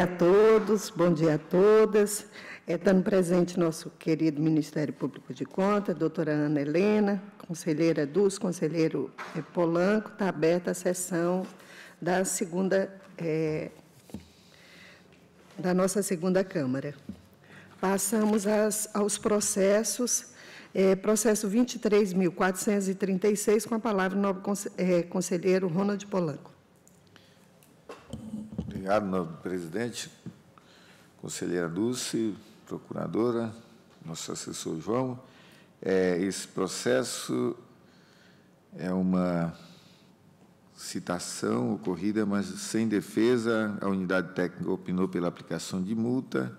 dia a todos, bom dia a todas. Estando presente nosso querido Ministério Público de Contas, doutora Ana Helena, conselheira dos, conselheiro Polanco, está aberta a sessão da segunda, é, da nossa segunda Câmara. Passamos aos processos. É, processo 23.436, com a palavra o novo é, conselheiro Ronald Polanco. Obrigado, presidente. Conselheira Dulce, procuradora, nosso assessor João. É, esse processo é uma citação ocorrida, mas sem defesa. A unidade técnica opinou pela aplicação de multa.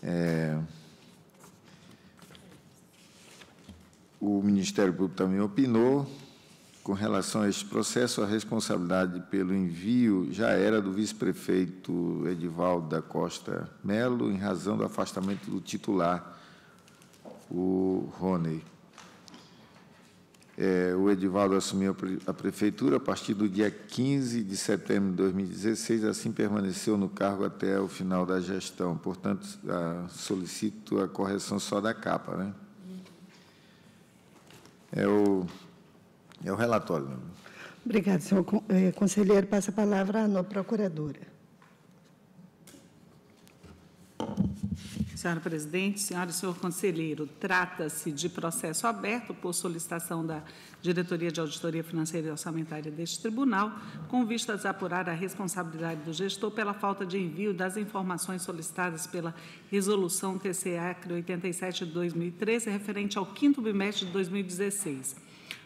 É, o Ministério Público também opinou. Com relação a este processo, a responsabilidade pelo envio já era do vice-prefeito Edivaldo da Costa Melo, em razão do afastamento do titular, o Rony. É, o Edivaldo assumiu a prefeitura a partir do dia 15 de setembro de 2016, assim permaneceu no cargo até o final da gestão. Portanto, a, solicito a correção só da capa. Né? É o, é o relatório. Obrigada, senhor é, conselheiro. Passa a palavra à procuradora. Senhora Presidente, senhora e senhor conselheiro, trata-se de processo aberto por solicitação da Diretoria de Auditoria Financeira e Orçamentária deste Tribunal, com vistas a apurar a responsabilidade do gestor pela falta de envio das informações solicitadas pela Resolução TCA 87 de 2013, referente ao quinto bimestre de 2016.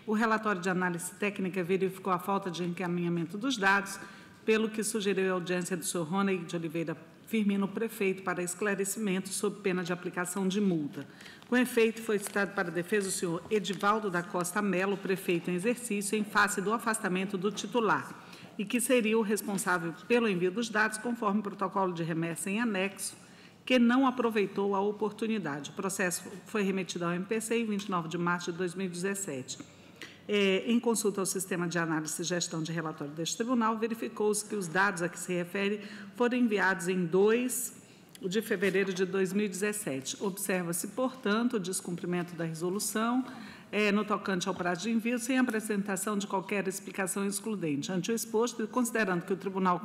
O relatório de análise técnica verificou a falta de encaminhamento dos dados, pelo que sugeriu a audiência do senhor Rony de Oliveira Firmino prefeito para esclarecimento sob pena de aplicação de multa. Com efeito, foi citado para a defesa o senhor Edivaldo da Costa Melo, prefeito em exercício, em face do afastamento do titular, e que seria o responsável pelo envio dos dados, conforme o protocolo de remessa em anexo, que não aproveitou a oportunidade. O processo foi remetido ao MPC em 29 de março de 2017. É, em consulta ao sistema de análise e gestão de relatório deste tribunal, verificou-se que os dados a que se refere foram enviados em 2 de fevereiro de 2017. Observa-se, portanto, o descumprimento da resolução é, no tocante ao prazo de envio, sem apresentação de qualquer explicação excludente. Ante o exposto, considerando que o tribunal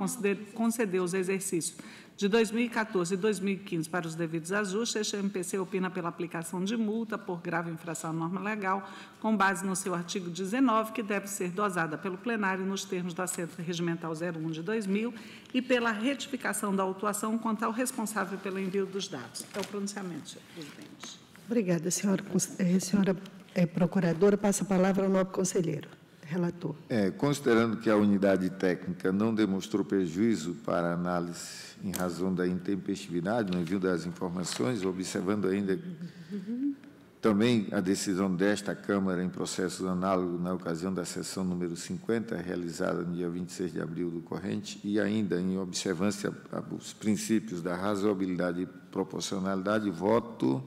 concedeu os exercícios de 2014 e 2015 para os devidos ajustes, este MPC opina pela aplicação de multa por grave infração à norma legal, com base no seu artigo 19, que deve ser dosada pelo plenário nos termos da Centro Regimental 01 de 2000 e pela retificação da autuação quanto ao responsável pelo envio dos dados. É o pronunciamento, senhor presidente. Obrigada, senhora, eh, senhora é, procuradora. Passa a palavra ao novo conselheiro. Relator. É, considerando que a unidade técnica não demonstrou prejuízo para análise em razão da intempestividade no envio das informações, observando ainda também a decisão desta Câmara em processo análogo na ocasião da sessão número 50, realizada no dia 26 de abril do corrente, e ainda em observância aos princípios da razoabilidade e proporcionalidade, voto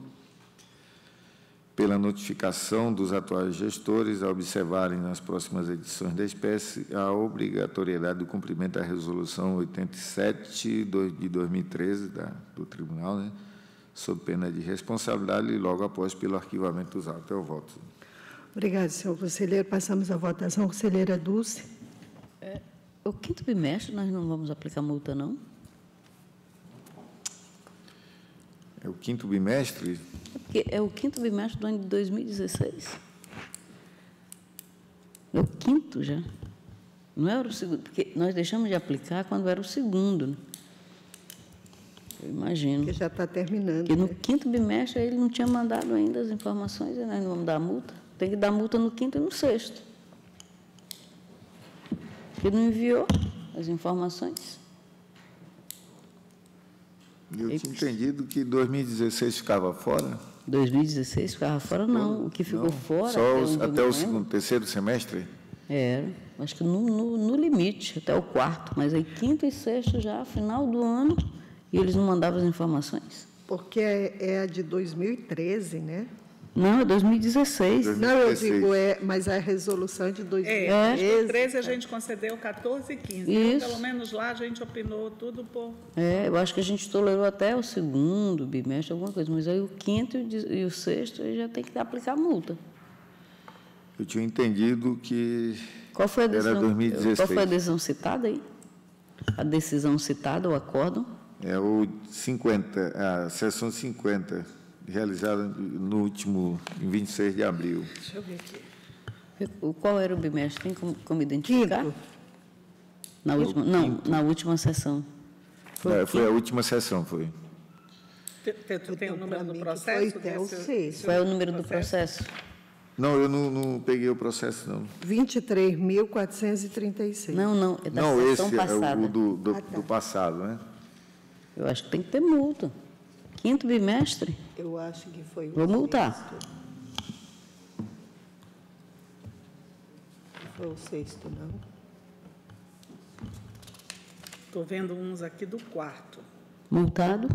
pela notificação dos atuais gestores a observarem nas próximas edições da espécie a obrigatoriedade do cumprimento da Resolução 87 de 2013 da, do Tribunal, né, sob pena de responsabilidade e logo após pelo arquivamento dos autos. É o voto. Obrigada, senhor conselheiro. Passamos à votação. Conselheira Dulce. É, o quinto bimestre nós não vamos aplicar multa, não? É o quinto bimestre? Porque é o quinto bimestre do ano de 2016. É o quinto já. Não era o segundo, porque nós deixamos de aplicar quando era o segundo. Né? Eu imagino. Que já está terminando. Que no né? quinto bimestre ele não tinha mandado ainda as informações e nós não vamos dar multa. Tem que dar multa no quinto e no sexto. Porque não enviou as informações. Eu tinha entendido que 2016 ficava fora. 2016 ficava fora, não. O que ficou não, fora. Só os, até o segundo, terceiro semestre? Era. Acho que no, no, no, limite, até o quarto. Mas aí quinto e sexto já, final do ano, e eles não mandavam as informações. Porque é, é a de 2013, né? Não, é 2016. Não, eu 2016. digo, é, mas a resolução é de É, 2013. 13 a gente concedeu 14 e 15. Isso. Então, pelo menos lá a gente opinou tudo por... É, eu acho que a gente tolerou até o segundo bimestre, alguma coisa, mas aí o quinto e o sexto aí já tem que aplicar multa. Eu tinha entendido que Qual foi a Era decisão? 2016. Qual foi a decisão citada aí? A decisão citada, o acórdão? é o 50, a sessão 50, realizada no último, em 26 de abril. Deixa eu ver aqui. O- Qual era o bimestre? Tem como, como identificar? Quinto. Na última, não, na última sessão. Foi É, foi a última sessão, foi. Tu, tu- tem o Então, número do processo? foi até o sexto. Qual é o número do processo? Não, eu não, não peguei o processo, não. 23.436. Não, não, é da não, sessão esse passada. é o do, do, Ah, tá. do passado, né? Eu acho que tem que ter multa. Quinto bimestre? Eu acho que foi o Vou multar. sexto. Foi o sexto, não? Estou vendo uns aqui do quarto, Multado?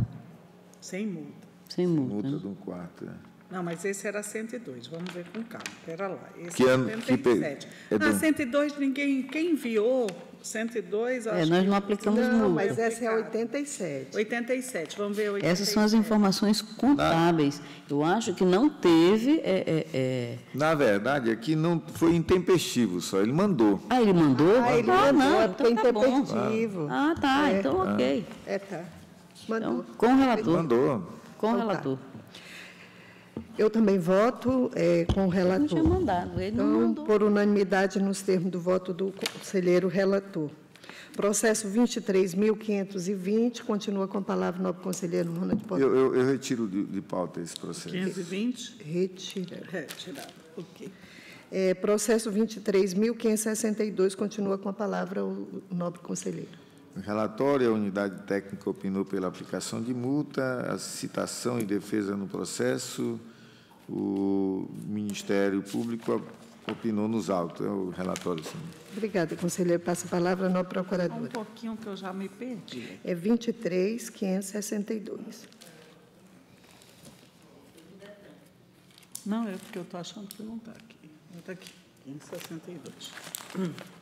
sem multa. Sem multa. Multa né? um quarto. é. Não, mas esse era 102. Vamos ver com calma. Espera lá. Esse Que é ano- que pe- 87. é do- Ah, 102, ninguém... Quem enviou 102... eu É, acho nós que- não aplicamos Não, multa. mas essa é aplicado. 87. 87, vamos ver 87. Essas são as informações contábeis. Eu acho que não teve. é, é, é- Na verdade, aqui não foi intempestivo só, ele mandou. Ah, ele mandou? Ah, ele ah, mandou, não, é então tá bom. intempestivo. Ah, tá, É. então ok. É, tá. Então, Mandou. com o relator. Mandou. Com o Então tá. relator. Eu também voto é, com o Não tinha relator. mandado, ele não Então, mandou. por unanimidade, nos termos do voto do conselheiro relator. Processo 23.520, continua com a palavra o nobre conselheiro Ronald Porto. Eu, eu, eu retiro de, de pauta esse processo. 520? Retira. É, tirado. Ok. É, processo 23.562, continua com a palavra o o nobre conselheiro. O relatório, a unidade técnica opinou pela aplicação de multa, a citação e defesa no processo, o Ministério Público opinou nos autos. É o relatório, sim. Obrigada, conselheiro. Passa a palavra à nobre Um procuradora. pouquinho que eu já me perdi. É 23.562. Não, é porque eu estou achando que não está aqui. Está aqui, 562.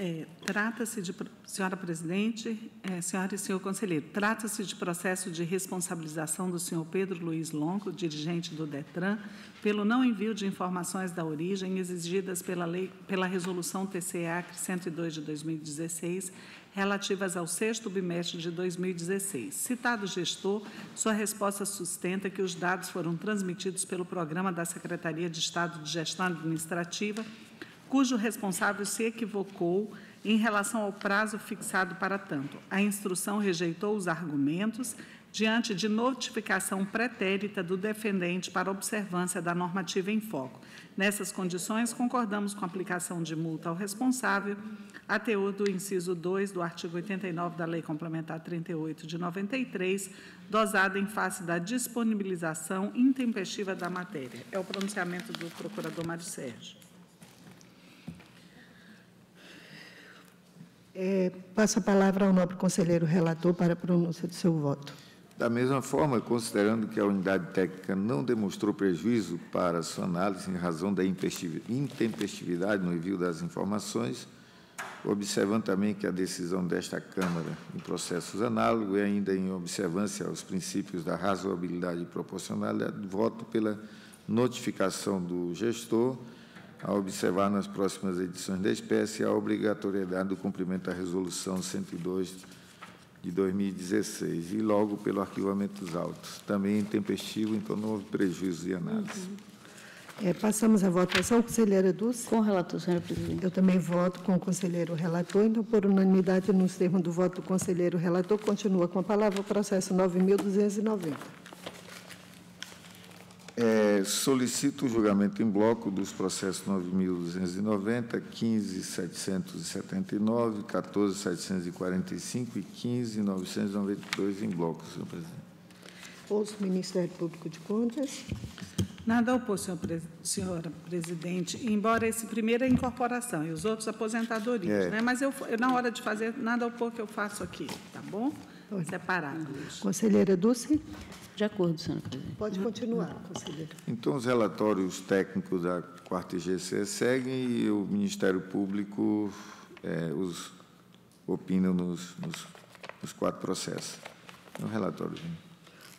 É, Trata-se de, senhora presidente, é, senhora e senhor conselheiro, trata-se de processo de responsabilização do senhor Pedro Luiz Longo, dirigente do DETRAN, pelo não envio de informações da origem exigidas pela, lei, pela Resolução TCA 102 de 2016, relativas ao sexto bimestre de 2016. Citado gestor, sua resposta sustenta que os dados foram transmitidos pelo programa da Secretaria de Estado de Gestão Administrativa cujo responsável se equivocou em relação ao prazo fixado para tanto. A instrução rejeitou os argumentos diante de notificação pretérita do defendente para observância da normativa em foco. Nessas condições, concordamos com a aplicação de multa ao responsável, a teor do inciso 2 do artigo 89 da Lei Complementar 38 de 93, dosada em face da disponibilização intempestiva da matéria. É o pronunciamento do procurador Mário Sérgio. É, passo a palavra ao nobre conselheiro relator para a pronúncia do seu voto. Da mesma forma, considerando que a unidade técnica não demonstrou prejuízo para sua análise em razão da intempestiv- intempestividade no envio das informações, observando também que a decisão desta Câmara em processos análogos e ainda em observância aos princípios da razoabilidade e proporcionalidade, voto pela notificação do gestor a observar nas próximas edições da espécie a obrigatoriedade do cumprimento da Resolução 102 de 2016 e logo pelo arquivamento dos autos. Também intempestivo, então não houve prejuízo de análise. É, passamos à votação, conselheira Dulce. Com o relator, senhora presidente. Eu também voto com o conselheiro relator, então, por unanimidade, nos termos do voto do conselheiro relator, continua com a palavra o processo 9.290. É, solicito o julgamento em bloco dos processos 9.290, 15.779, 14.745 e 15.992 em bloco, senhor presidente. Ouço o Ministério Público de Contas. Nada a opor, senhor, senhora presidente, embora esse primeiro é incorporação e os outros aposentadorias, é. né? Mas eu, na hora de fazer, nada a opor que eu faço aqui, tá bom? Separado. Conselheira Dulce? De acordo, senhora presidente. Pode continuar, conselheira. Então, os relatórios técnicos da quarta IGC seguem e o Ministério Público é, os opina nos, nos, nos quatro processos. É um relatório.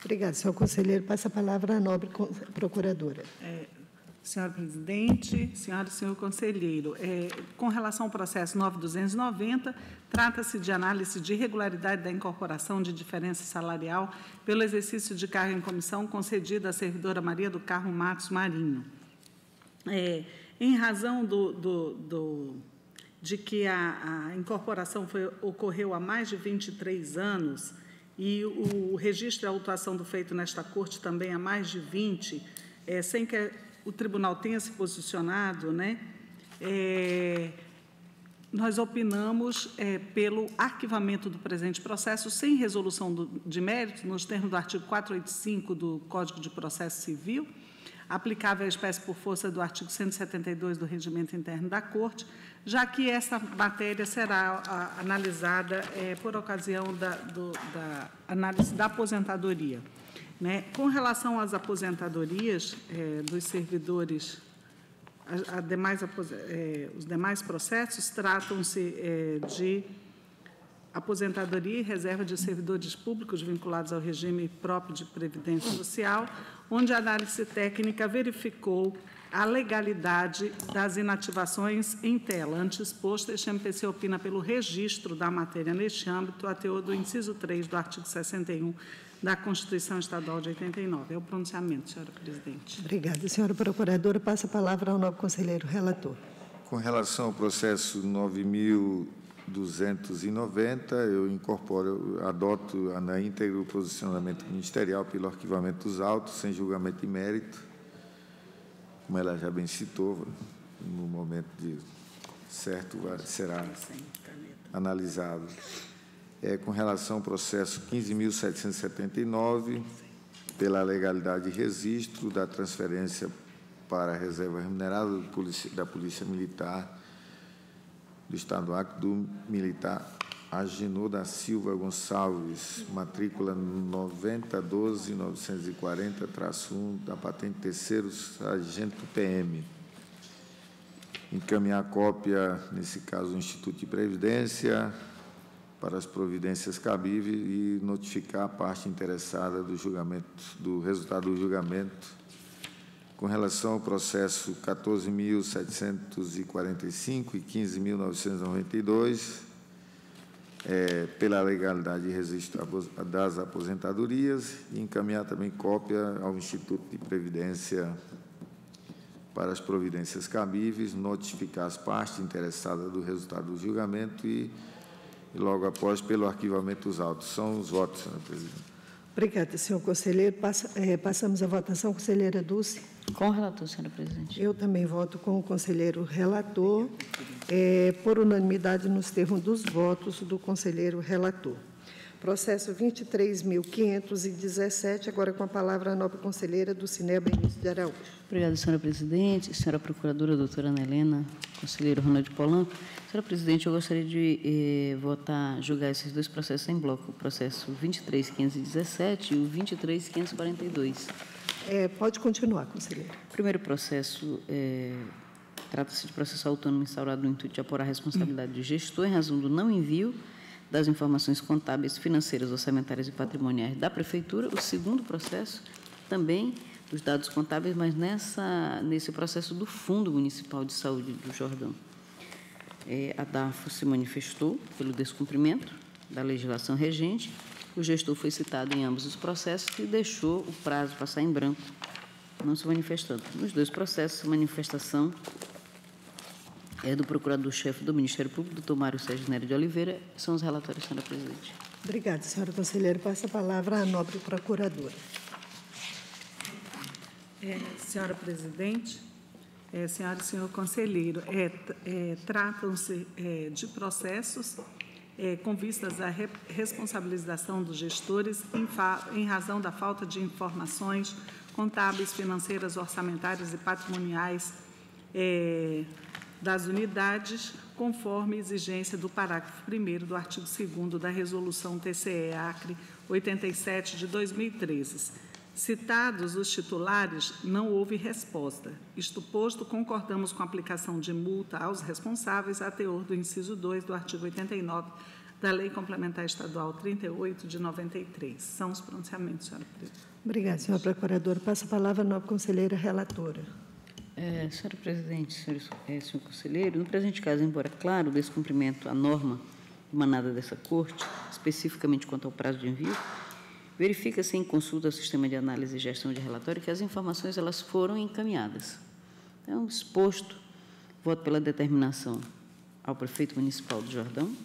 Obrigada, senhor conselheiro. Passa a palavra à nobre procuradora. É, senhora presidente, senhora e senhor conselheiro, é, com relação ao processo 9290, trata-se de análise de irregularidade da incorporação de diferença salarial pelo exercício de cargo em comissão concedida à servidora Maria do Carmo Matos Marinho. É, em razão do, do, do, de que a, a incorporação foi, ocorreu há mais de 23 anos, e o registro e a autuação do feito nesta corte também há mais de 20, é, sem que o tribunal tenha se posicionado, né, é, nós opinamos é, pelo arquivamento do presente processo sem resolução do, de mérito, nos termos do artigo 485 do Código de Processo Civil, aplicável à espécie por força do artigo 172 do Regimento Interno da Corte, já que essa matéria será a, analisada é, por ocasião da, do, da, análise da aposentadoria. Né? Com relação às aposentadorias é, dos servidores, a, demais, é, os demais processos tratam-se é, de aposentadoria e reserva de servidores públicos vinculados ao regime próprio de previdência social, onde a análise técnica verificou a legalidade das inativações em tela. Antes posto, este MPC opina pelo registro da matéria neste âmbito, a teor do inciso 3 do artigo 61 da Constituição Estadual de 89. É o pronunciamento, senhora presidente. Obrigada. Senhora procuradora, passa a palavra ao novo conselheiro relator. Com relação ao processo 9.290, eu incorporo, eu adoto na íntegra o posicionamento ministerial pelo arquivamento dos autos, sem julgamento de mérito, como ela já bem citou, no momento de certo será analisado. É, com relação ao processo 15.779, pela legalidade de registro da transferência para a reserva remunerada da Polícia, da Polícia Militar do Estado do Acre, do militar Agenor da Silva Gonçalves, matrícula 9012-940-1 da patente terceiro sargento PM. Encaminhar cópia, nesse caso, ao Instituto de Previdência, para as providências cabíveis e notificar a parte interessada do julgamento, do resultado do julgamento. Com relação ao processo 14.745 e 15.992, é, pela legalidade de registro das aposentadorias e encaminhar também cópia ao Instituto de Previdência para as providências cabíveis, notificar as partes interessadas do resultado do julgamento e, e logo após, pelo arquivamento dos autos. São os votos, senhora presidente. Obrigada, senhor conselheiro. Passa, é, passamos à votação. Conselheira Dulce. Com o relator, senhora presidente. Eu também voto com o conselheiro relator, é, por unanimidade nos termos dos votos do conselheiro relator. Processo 23.517, agora com a palavra a nova conselheira do Cine Benício de Araújo. Obrigada, senhora presidente. Senhora procuradora, doutora Ana Helena, conselheiro Ronaldo Polanco. Senhora presidente, eu gostaria de eh, votar, julgar esses dois processos em bloco, o processo 23.517 e o 23.542. É, pode continuar, conselheira. Primeiro processo, é, trata-se de processo autônomo instaurado no intuito de apurar a responsabilidade do gestor em razão do não envio das informações contábeis, financeiras, orçamentárias e patrimoniais da Prefeitura. O segundo processo, também dos dados contábeis, mas nessa, nesse processo do Fundo Municipal de Saúde do Jordão. É, a DAFO se manifestou pelo descumprimento da legislação regente o gestor foi citado em ambos os processos e deixou o prazo passar em branco, não se manifestando. Nos dois processos, a manifestação é do Procurador-Chefe do Ministério Público, doutor Mário Sérgio Nery de Oliveira. São os relatórios, senhora presidente. Obrigada, senhora conselheira. Passa a palavra à nobre procuradora. É, senhora presidente, é, senhora e senhor conselheiro, é, é tratam-se é, de processos é, com vistas à re responsabilização dos gestores em, em razão da falta de informações contábeis, financeiras, orçamentárias e patrimoniais eh, das unidades, conforme exigência do parágrafo 1 do artigo 2 da Resolução TCE-ACRE 87 de 2013. Citados os titulares, não houve resposta. Isto posto, concordamos com a aplicação de multa aos responsáveis a teor do inciso 2 do artigo 89 da Lei Complementar Estadual 38 de 93. São os pronunciamentos, senhora presidente. Obrigada, senhora procuradora. Passa a palavra à nova conselheira relatora. É, senhora presidente, senhor, é, senhor conselheiro, no presente caso, embora claro o descumprimento à norma emanada dessa corte, especificamente quanto ao prazo de envio, verifica-se em consulta ao sistema de análise e gestão de relatório que as informações elas foram encaminhadas. Então, exposto, voto pela determinação ao prefeito municipal do Jordão,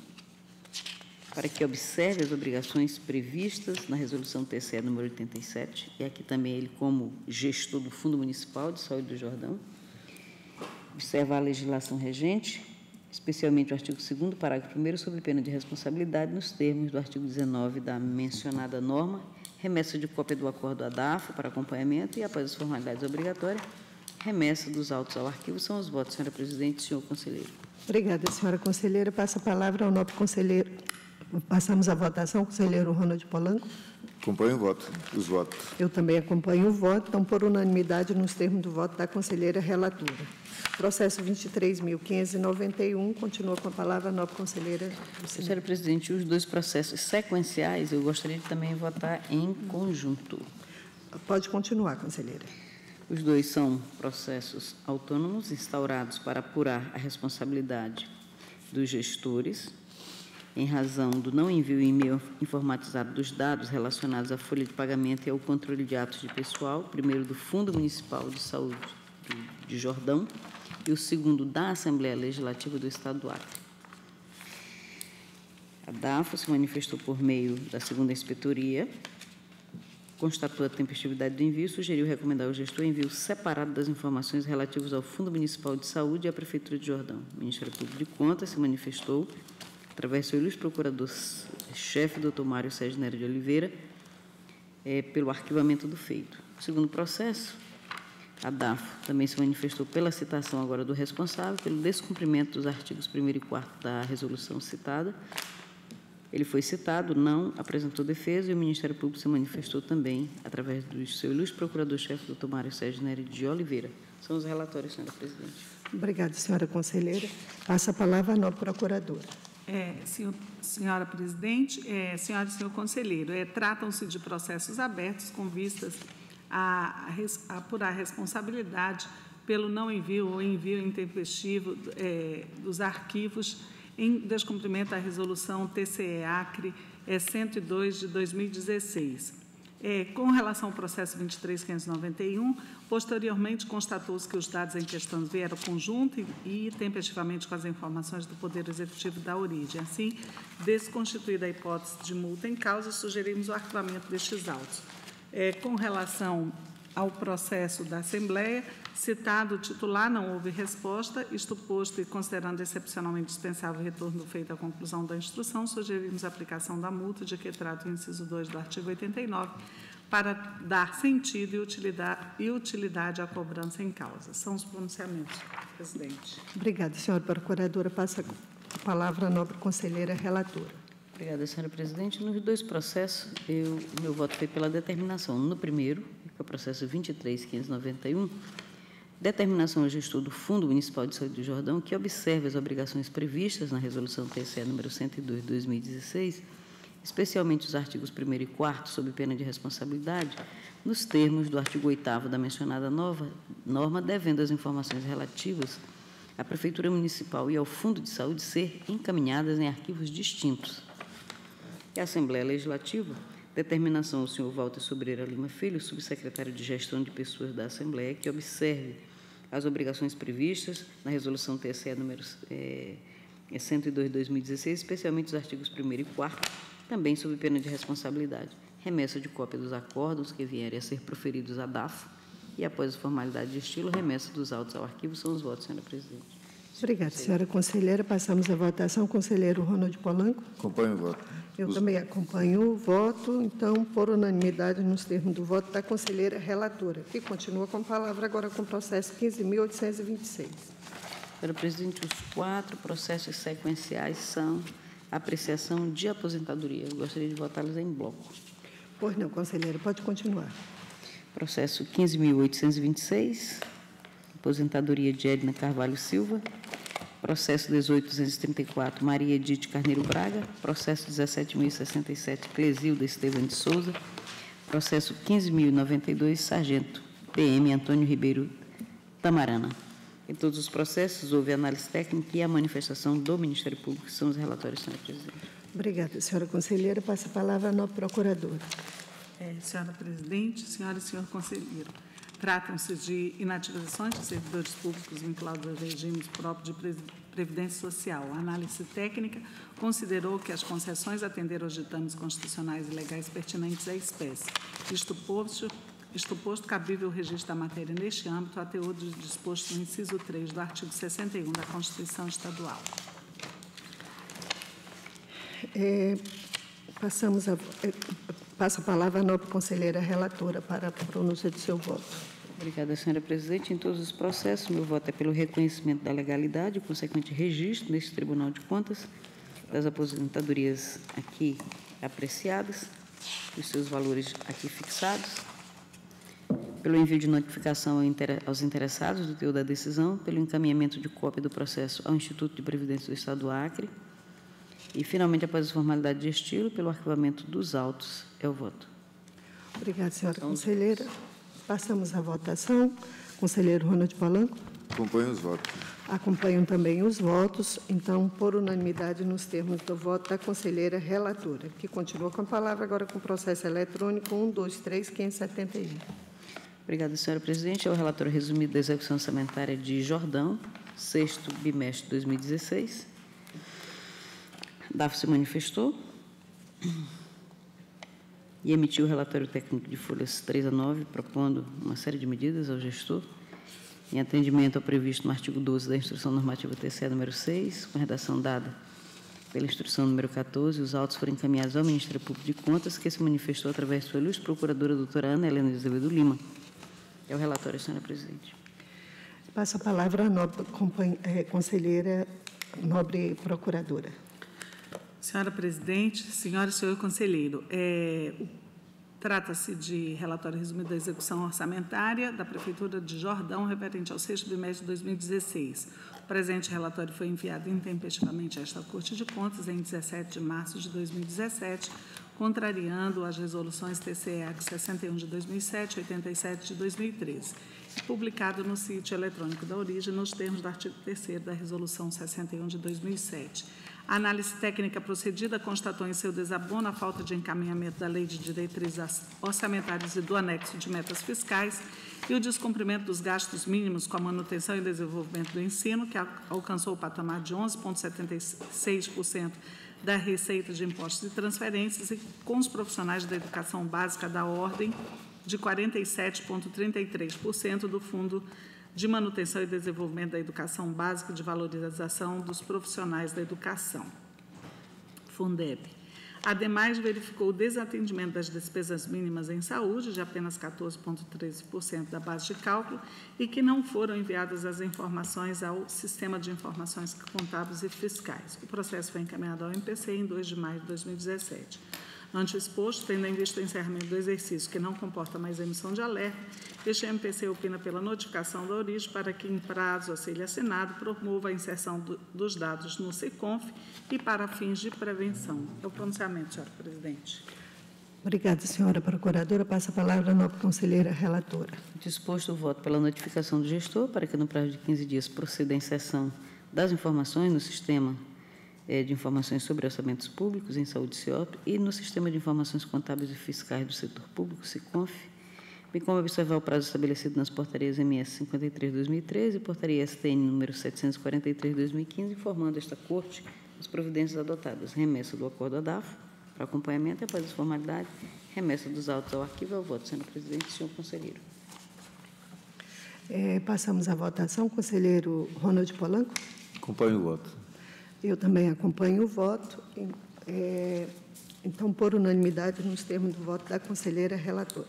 para que observe as obrigações previstas na resolução TCE número 87, e aqui também ele como gestor do Fundo Municipal de Saúde do Jordão, observar a legislação regente, especialmente o artigo 2 parágrafo 1 sobre pena de responsabilidade nos termos do artigo 19 da mencionada norma, remessa de cópia do acordo ADAFO para acompanhamento e, após as formalidades obrigatórias, remessa dos autos ao arquivo. São os votos, senhora presidente e senhor conselheiro. Obrigada, senhora conselheira. Passa a palavra ao nobre conselheiro Passamos à votação. Conselheiro Ronald Polanco. Acompanho o voto, os votos. Eu também acompanho o voto. Então, por unanimidade, nos termos do voto da conselheira relatora. Processo 23.591. Continua com a palavra a nova conselheira. Senhora presidente, os dois processos sequenciais, eu gostaria de também votar em conjunto. Pode continuar, conselheira. Os dois são processos autônomos instaurados para apurar a responsabilidade dos gestores em razão do não envio em e-mail informatizado dos dados relacionados à folha de pagamento e ao controle de atos de pessoal, primeiro do Fundo Municipal de Saúde de Jordão e o segundo da Assembleia Legislativa do Estado do Acre. A DAFO se manifestou por meio da segunda inspetoria, constatou a tempestividade do envio e sugeriu recomendar ao gestor envio separado das informações relativas ao Fundo Municipal de Saúde e à Prefeitura de Jordão. O Ministério Público de Contas se manifestou através do seu ilustre procurador-chefe, doutor Mário Sérgio Nery de Oliveira, é, pelo arquivamento do feito. O segundo processo, a DAFO também se manifestou pela citação agora do responsável, pelo descumprimento dos artigos 1 e 4 da resolução citada. Ele foi citado, não apresentou defesa e o Ministério Público se manifestou também através do seu ilustre procurador-chefe, doutor Mário Sérgio Nery de Oliveira. São os relatórios, senhora presidente. Obrigada, senhora conselheira. Passa a palavra à nova procuradora. É, senhor, senhora presidente, é, senhora e senhor conselheiro, é, tratam-se de processos abertos com vistas a, a, apurar responsabilidade pelo não envio ou envio intempestivo é, dos arquivos em descumprimento da resolução TCE-ACRE é, 102 de 2016. É, com relação ao processo 23.591, posteriormente constatou-se que os dados em questão vieram conjunto e, tempestivamente com as informações do Poder Executivo da origem. Assim, desconstituída a hipótese de multa em causa, sugerimos o arquivamento destes autos. É, com relação ao processo da Assembleia, citado o titular, não houve resposta, isto posto e considerando excepcionalmente dispensável o retorno feito à conclusão da instrução, sugerimos a aplicação da multa de que trata o inciso 2 do artigo 89, para dar sentido e utilidade, e utilidade à cobrança em causa. São os pronunciamentos, presidente. Obrigada, senhora procuradora. Passa a palavra à nobre conselheira relatora. Obrigada, senhora presidente. Nos dois processos, eu, meu voto foi pela determinação. No primeiro, que é o processo 23.591, determinação ao gestor do Fundo Municipal de Saúde do Jordão que observe as obrigações previstas na Resolução TCE número 102 de 2016, especialmente os artigos 1 e 4 sob pena de responsabilidade, nos termos do artigo 8 da mencionada nova norma, devendo as informações relativas à Prefeitura Municipal e ao Fundo de Saúde ser encaminhadas em arquivos distintos. E a Assembleia Legislativa Determinação ao senhor Walter Sobreira Lima Filho, subsecretário de Gestão de Pessoas da Assembleia, que observe as obrigações previstas na Resolução TSE número é, 102 de 2016, especialmente os artigos 1 e 4, também sob pena de responsabilidade. Remessa de cópia dos acordos que vierem a ser proferidos à DAF e, após a formalidade de estilo, remessa dos autos ao arquivo. São os votos, senhora presidente. Obrigada, senhora conselheira. Passamos à votação. Conselheiro Ronald Polanco. Acompanho o voto. Eu também acompanho o voto, então, por unanimidade, nos termos do voto da conselheira relatora, que continua com a palavra agora com o processo 15.826. Senhora Presidente, os quatro processos sequenciais são apreciação de aposentadoria. Eu gostaria de votá-los em bloco. Pois não, conselheira, pode continuar. Processo 15.826, aposentadoria de Edna Carvalho Silva. Processo 18.234, Maria Edith Carneiro Braga. Processo 17.067, Clesilda Estevam de Souza. Processo 15.092, Sargento PM Antônio Ribeiro Tamarana. Em todos os processos, houve análise técnica e a manifestação do Ministério Público, que são os relatórios, senhora presidente. Obrigada, senhora conselheira. Passa a palavra à nova procuradora. É, senhora presidente, senhora e senhor conselheiro, tratam-se de inativizações de servidores públicos vinculados a regimes próprios de pre- previdência social. A análise técnica considerou que as concessões atenderam aos ditames constitucionais e legais pertinentes à espécie. Isto posto, isto posto cabível o registro da matéria neste âmbito, a teor disposto no inciso 3 do artigo 61 da Constituição Estadual. É, passamos a, é, passa a palavra à nova conselheira relatora para a pronúncia de seu voto. Obrigada, senhora presidente. Em todos os processos, meu voto é pelo reconhecimento da legalidade e o consequente registro neste Tribunal de Contas das aposentadorias aqui apreciadas, os seus valores aqui fixados, pelo envio de notificação aos interessados do teor da decisão, pelo encaminhamento de cópia do processo ao Instituto de Previdência do Estado do Acre e, finalmente, após as formalidades de estilo, pelo arquivamento dos autos. É o voto. Obrigada, senhora conselheira. Passamos à votação. Conselheiro Ronald Polanco. Acompanho os votos. Acompanham também os votos, então, por unanimidade, nos termos do voto da conselheira relatora, que continua com a palavra agora com o processo eletrônico 123571. Obrigada, senhora presidente. É o relatório resumido da execução orçamentária de Jordão, sexto bimestre de 2016. DAF se manifestou e emitiu o relatório técnico de folhas 3 a 9, propondo uma série de medidas ao gestor, em atendimento ao previsto no artigo 12 da Instrução Normativa TCE número 6, com redação dada pela Instrução número 14, os autos foram encaminhados ao Ministério Público de Contas, que se manifestou através de sua ilustre procuradora, doutora Ana Helena Azevedo Lima. É o relatório, senhora presidente. Passo a palavra à nobre eh, conselheira, nobre procuradora. Senhora presidente, senhora e senhor conselheiro, é, trata-se de relatório resumido da execução orçamentária da Prefeitura de Jordão, referente ao sexto bimestre de 2016. O presente relatório foi enviado intempestivamente a esta Corte de Contas em 17 de março de 2017, contrariando as resoluções TCE 61 de 2007 e 87 de 2013, e publicado no sítio eletrônico da origem nos termos do artigo 3 da Resolução 61 de 2007. A análise técnica procedida constatou em seu desabono a falta de encaminhamento da Lei de Diretrizes Orçamentárias e do anexo de metas fiscais e o descumprimento dos gastos mínimos com a manutenção e desenvolvimento do ensino, que al- alcançou o patamar de 11,76% da receita de impostos e transferências, e com os profissionais da educação básica da ordem de 47,33% do Fundo de Manutenção e Desenvolvimento da Educação Básica de Valorização dos Profissionais da Educação. Fundeb. Ademais, verificou o desatendimento das despesas mínimas em saúde, de apenas 14,13% da base de cálculo, e que não foram enviadas as informações ao Sistema de Informações Contábeis e Fiscais. O processo foi encaminhado ao MPC em 2 de maio de 2017. Ante o exposto, tendo em vista o encerramento do exercício, que não comporta mais emissão de alerta, este MPC opina pela notificação da origem para que, em prazo a ser assinado, promova a inserção do- dos dados no SECONF e para fins de prevenção. É o pronunciamento, senhora presidente. Obrigada, senhora procuradora. Passa a palavra à nova conselheira relatora. Disposto o voto pela notificação do gestor para que, no prazo de 15 dias, proceda a inserção das informações no Sistema de Informações sobre Orçamentos Públicos em Saúde CIOP e no Sistema de Informações Contábeis e Fiscais do Setor Público, SICONF, bem como observar o prazo estabelecido nas portarias MS 53-2013 e portaria STN número 743-2015, informando esta Corte as providências adotadas. Remessa do acordo ADAF para acompanhamento e, após as formalidades, remessa dos autos ao arquivo. ao voto, senhor presidente e senhor conselheiro. Eh, passamos à votação. Conselheiro Ronald Polanco. Acompanho o voto. Eu também acompanho o voto. Eh, Então, por unanimidade, nos termos do voto da conselheira relatora.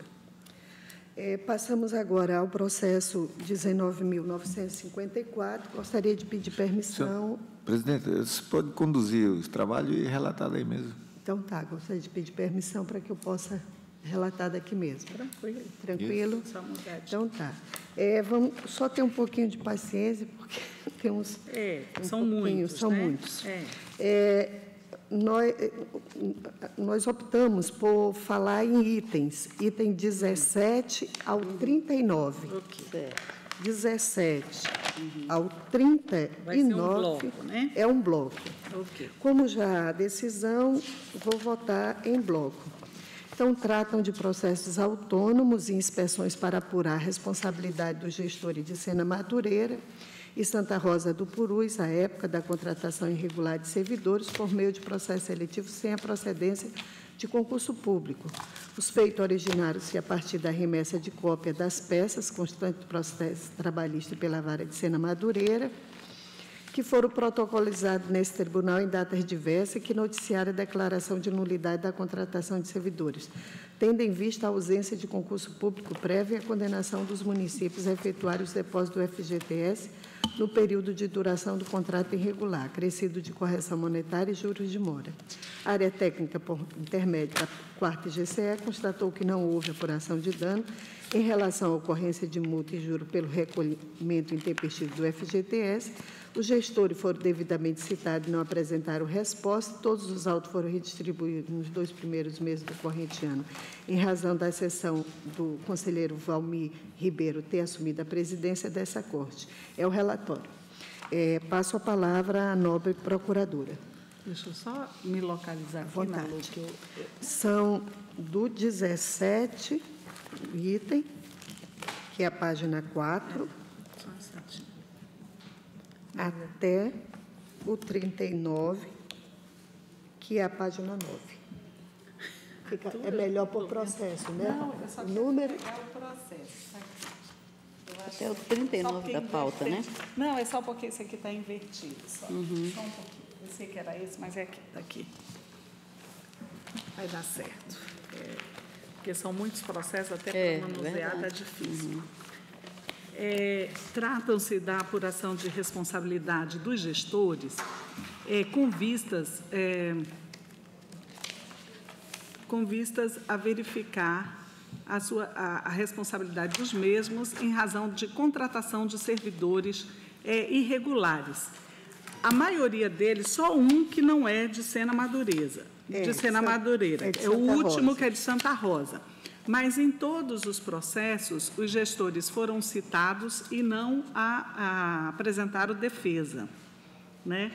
É, passamos agora ao processo 19.954. Gostaria de pedir permissão. Senhor, presidente, você pode conduzir os trabalhos e relatar daí mesmo. Então, tá, gostaria de pedir permissão para que eu possa relatar daqui mesmo. Tranquilo. Tranquilo? De- Então, tá. É, vamos só ter um pouquinho de paciência, porque tem uns. É, um são muitos, São né? muitos. É. É, nós, nós optamos por falar em itens, item 17 ao 39. Ok. 17 ao Vai 39 ser um bloco, né? é um bloco. Ok. Como já há decisão, vou votar em bloco. Então, tratam de processos autônomos e inspeções para apurar a responsabilidade do gestor de Sena Madureira e Santa Rosa do Purus, à época da contratação irregular de servidores, por meio de processo seletivo sem a procedência de concurso público. Os feitos originaram-se a partir da remessa de cópia das peças, constante do processo trabalhista pela vara de Sena Madureira, que foram protocolizados nesse tribunal em datas diversas e que noticiaram a declaração de nulidade da contratação de servidores, tendo em vista a ausência de concurso público prévio e a condenação dos municípios a efetuarem os depósitos do FGTS no período de duração do contrato irregular, acrescido de correção monetária e juros de mora. Área técnica por intermédio da quarta GCE constatou que não houve apuração de dano em relação à ocorrência de multa e juro pelo recolhimento intempestivo do FGTS, os gestores foram devidamente citados e não apresentaram resposta. Todos os autos foram redistribuídos nos dois primeiros meses do corrente ano, em razão da sessão do conselheiro Valmir Ribeiro ter assumido a presidência dessa corte. É o relatório. É, passo a palavra à nobre procuradora. Deixa eu só me localizar aqui, vontade. Malu, que eu, São do 17, item, que é a página 4, só um instantinho. até o 39, que é a página 9. Fica, é melhor por processo, né? Não, eu só número, pegar o processo. tá Até o que- 39 só porque da pauta, né? Não, é só porque esse aqui está invertido. Só, só um pouquinho. Eu sei que era esse, mas é aqui, daqui. Vai dar certo. É, porque são muitos processos, até É, para manusear está verdade. difícil. É, Tratam-se da apuração de responsabilidade dos gestores é, com vistas é, com vistas a verificar a, sua, a, a responsabilidade dos mesmos em razão de contratação de servidores é, irregulares. A maioria deles, só um que não é de Sena Madureza, É, de Sena Madureira. é É o último Rosa. que é de Santa Rosa. Mas em todos os processos, os gestores foram citados e não a, a apresentaram defesa né?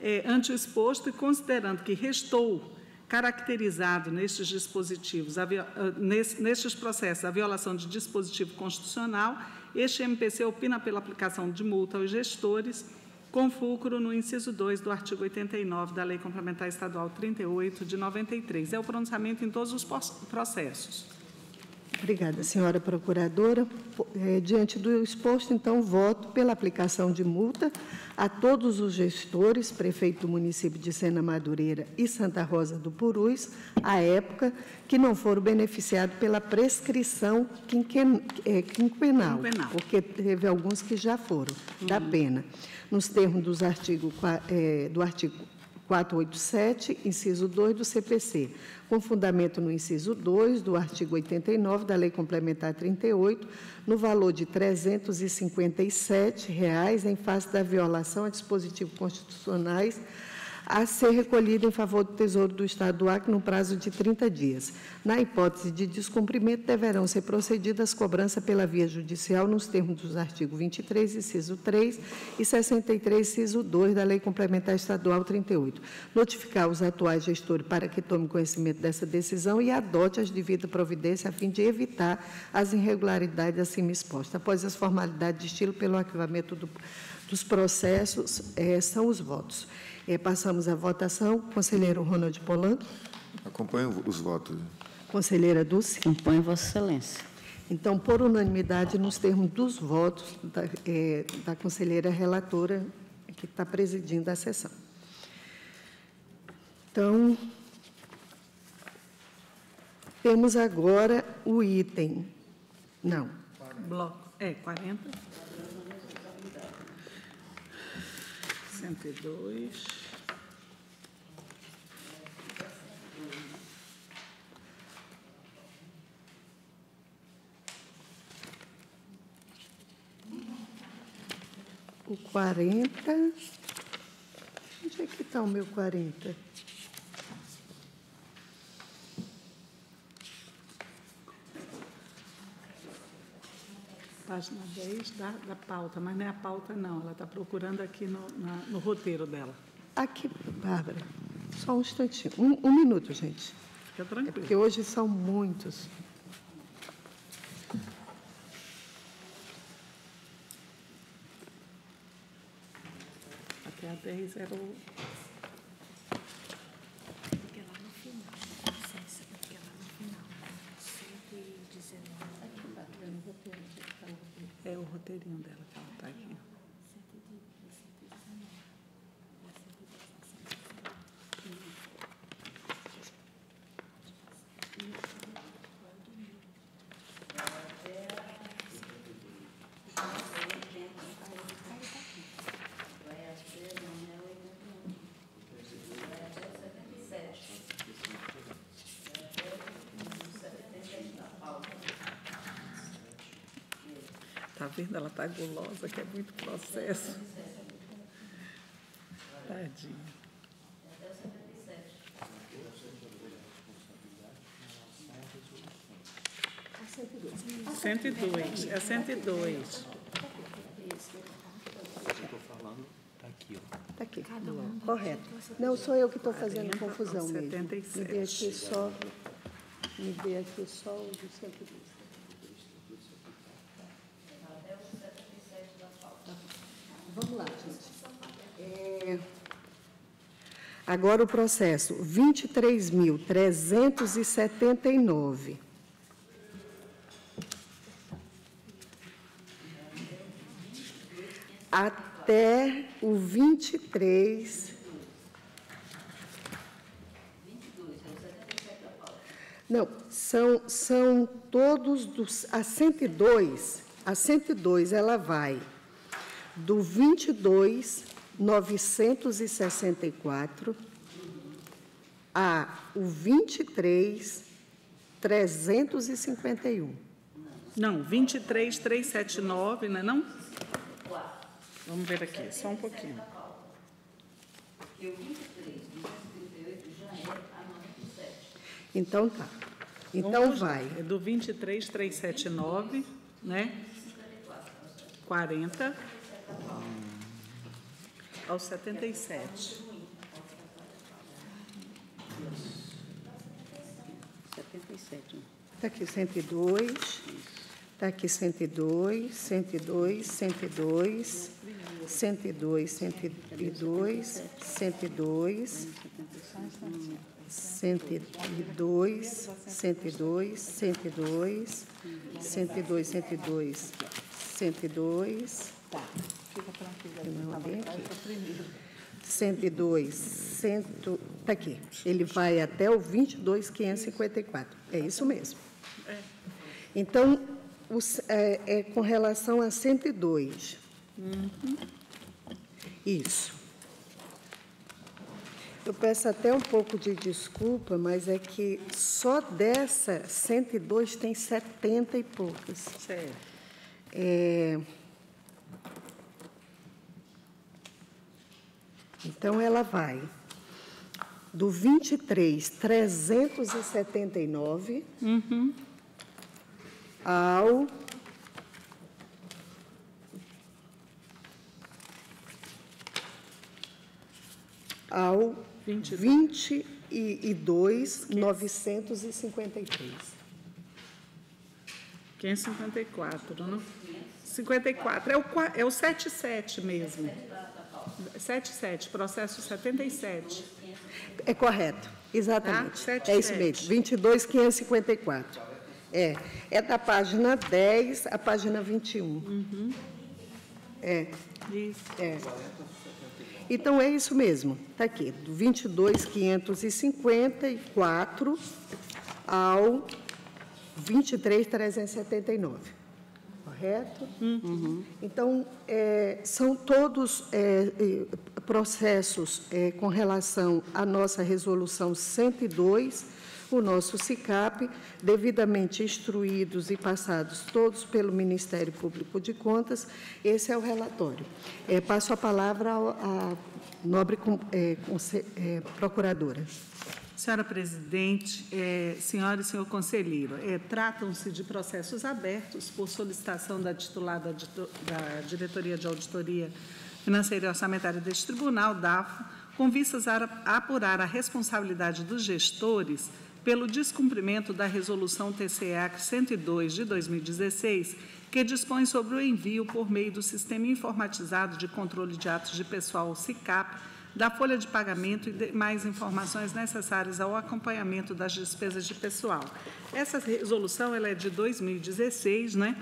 É, ante o exposto e considerando que restou caracterizado nestes dispositivos, a ah, nes- nestes processos, a violação de dispositivo constitucional, este MPC opina pela aplicação de multa aos gestores, com fulcro no inciso 2 do artigo 89 da Lei Complementar Estadual 38 de 93. É o pronunciamento em todos os processos. Obrigada, senhora procuradora. Eh, Diante do exposto, então, voto pela aplicação de multa a todos os gestores, prefeito do município de Sena Madureira e Santa Rosa do Purus, à época, que não foram beneficiados pela prescrição eh, quinquenal, Quinquenal. porque teve alguns que já foram, da pena, nos termos dos artigos, qua- eh, do artigo 487, inciso 2 do CPC, com fundamento no inciso 2 do artigo 89 da Lei Complementar 38, no valor de 357 reais em face da violação a dispositivos constitucionais a ser recolhido em favor do Tesouro do Estado do Acre no prazo de 30 dias. Na hipótese de descumprimento, deverão ser procedidas cobranças pela via judicial nos termos dos artigos 23, inciso 3 e 63, inciso 2 da Lei Complementar Estadual 38. Notificar os atuais gestores para que tomem conhecimento dessa decisão e adote as devidas providências a fim de evitar as irregularidades acima expostas. Após as formalidades de estilo pelo arquivamento do- dos processos, eh, são os votos. Eh, passamos à votação. Conselheiro Ronald Polanco. Acompanho os votos. Conselheira Dulce. Acompanho Vossa Excelência. Então, por unanimidade, nos termos dos votos da, eh, da conselheira relatora que está presidindo a sessão. Então, Temos agora o item. Não. Bloco, é, 40. 102. O 40. Onde é que está o meu 40? Página 10 da, da pauta, mas não é a pauta, não. Ela está procurando aqui no, na- no roteiro dela. Aqui, Bárbara. Só um instantinho. Um, um minuto, gente. Fica É tranquilo. porque hoje são muitos. Até a 10 era o. Porque lá no final, licença, porque lá no final, 119, É o roteirinho dela que está aqui. Tá vendo? Ela tá gulosa, que é muito processo. Tadinha. E dois, é cento e dois. Está aqui. Correto. Não, sou eu que estou fazendo 40 confusão mesmo. Me 77. dê aqui só, me dê aqui só o do 102. Vamos lá, gente. É, Agora o processo, 23.379. Até o 23. Não, são, são todos dos. A 102, a 102 ela vai do 22, 964 a o 23, 351. Não, 23, 379, não é não? Vamos ver aqui, só um pouquinho. Então tá. Então Vamos vai. É do 23, 379, né? 40 ao 77. 77. Está aqui 102. Está aqui 102, 102, 102, 102, 102, 102, 102, 102, 102, 102, 102, 102. Tranquila. Não, bem aqui. 102, 100, está aqui. Ele vai até o 22,554. É isso mesmo. Então, os- é, é com relação a 102. Isso. Eu peço até um pouco de desculpa, mas é que só dessa 102 tem 70 e poucas. Sério. É, Então, ela vai do 23, 379 ao ao 22. 22, 953. 554, não? 54, é o, é o 77 mesmo. 77, processo 77. É correto, exatamente. Tá? É isso 77. mesmo, 22, 554. É, é da página 10 à página 21. É, Isso. é. Então, é isso mesmo, está aqui, do 22, 554 ao 23.379. Correto? Então, é, são todos é, é, processos é, com relação à nossa resolução 102, o nosso SICAP, devidamente instruídos e passados todos pelo Ministério Público de Contas. Esse é o relatório. É, passo a palavra à nobre é, é, procuradora. Senhora presidente, eh, senhora e senhor conselheiro, eh, tratam-se de processos abertos por solicitação da titular da, Diretoria de Auditoria Financeira e Orçamentária deste Tribunal, DAFO, com vistas a apurar a responsabilidade dos gestores pelo descumprimento da Resolução TCEAC 102 de 2016, que dispõe sobre o envio por meio do Sistema Informatizado de Controle de Atos de Pessoal, SICAP, da folha de pagamento e demais informações necessárias ao acompanhamento das despesas de pessoal. Essa resolução ela é de 2016, né?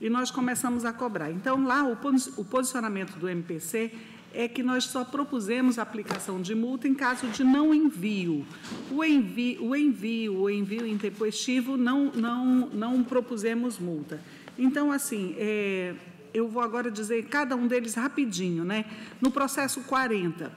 E nós começamos a cobrar. Então, lá, o posi- o posicionamento do MPC é que nós só propusemos aplicação de multa em caso de não envio. O envio, o envio, o envio não, não, não propusemos multa. Então, assim, é, eu vou agora dizer cada um deles rapidinho, né? No processo 40,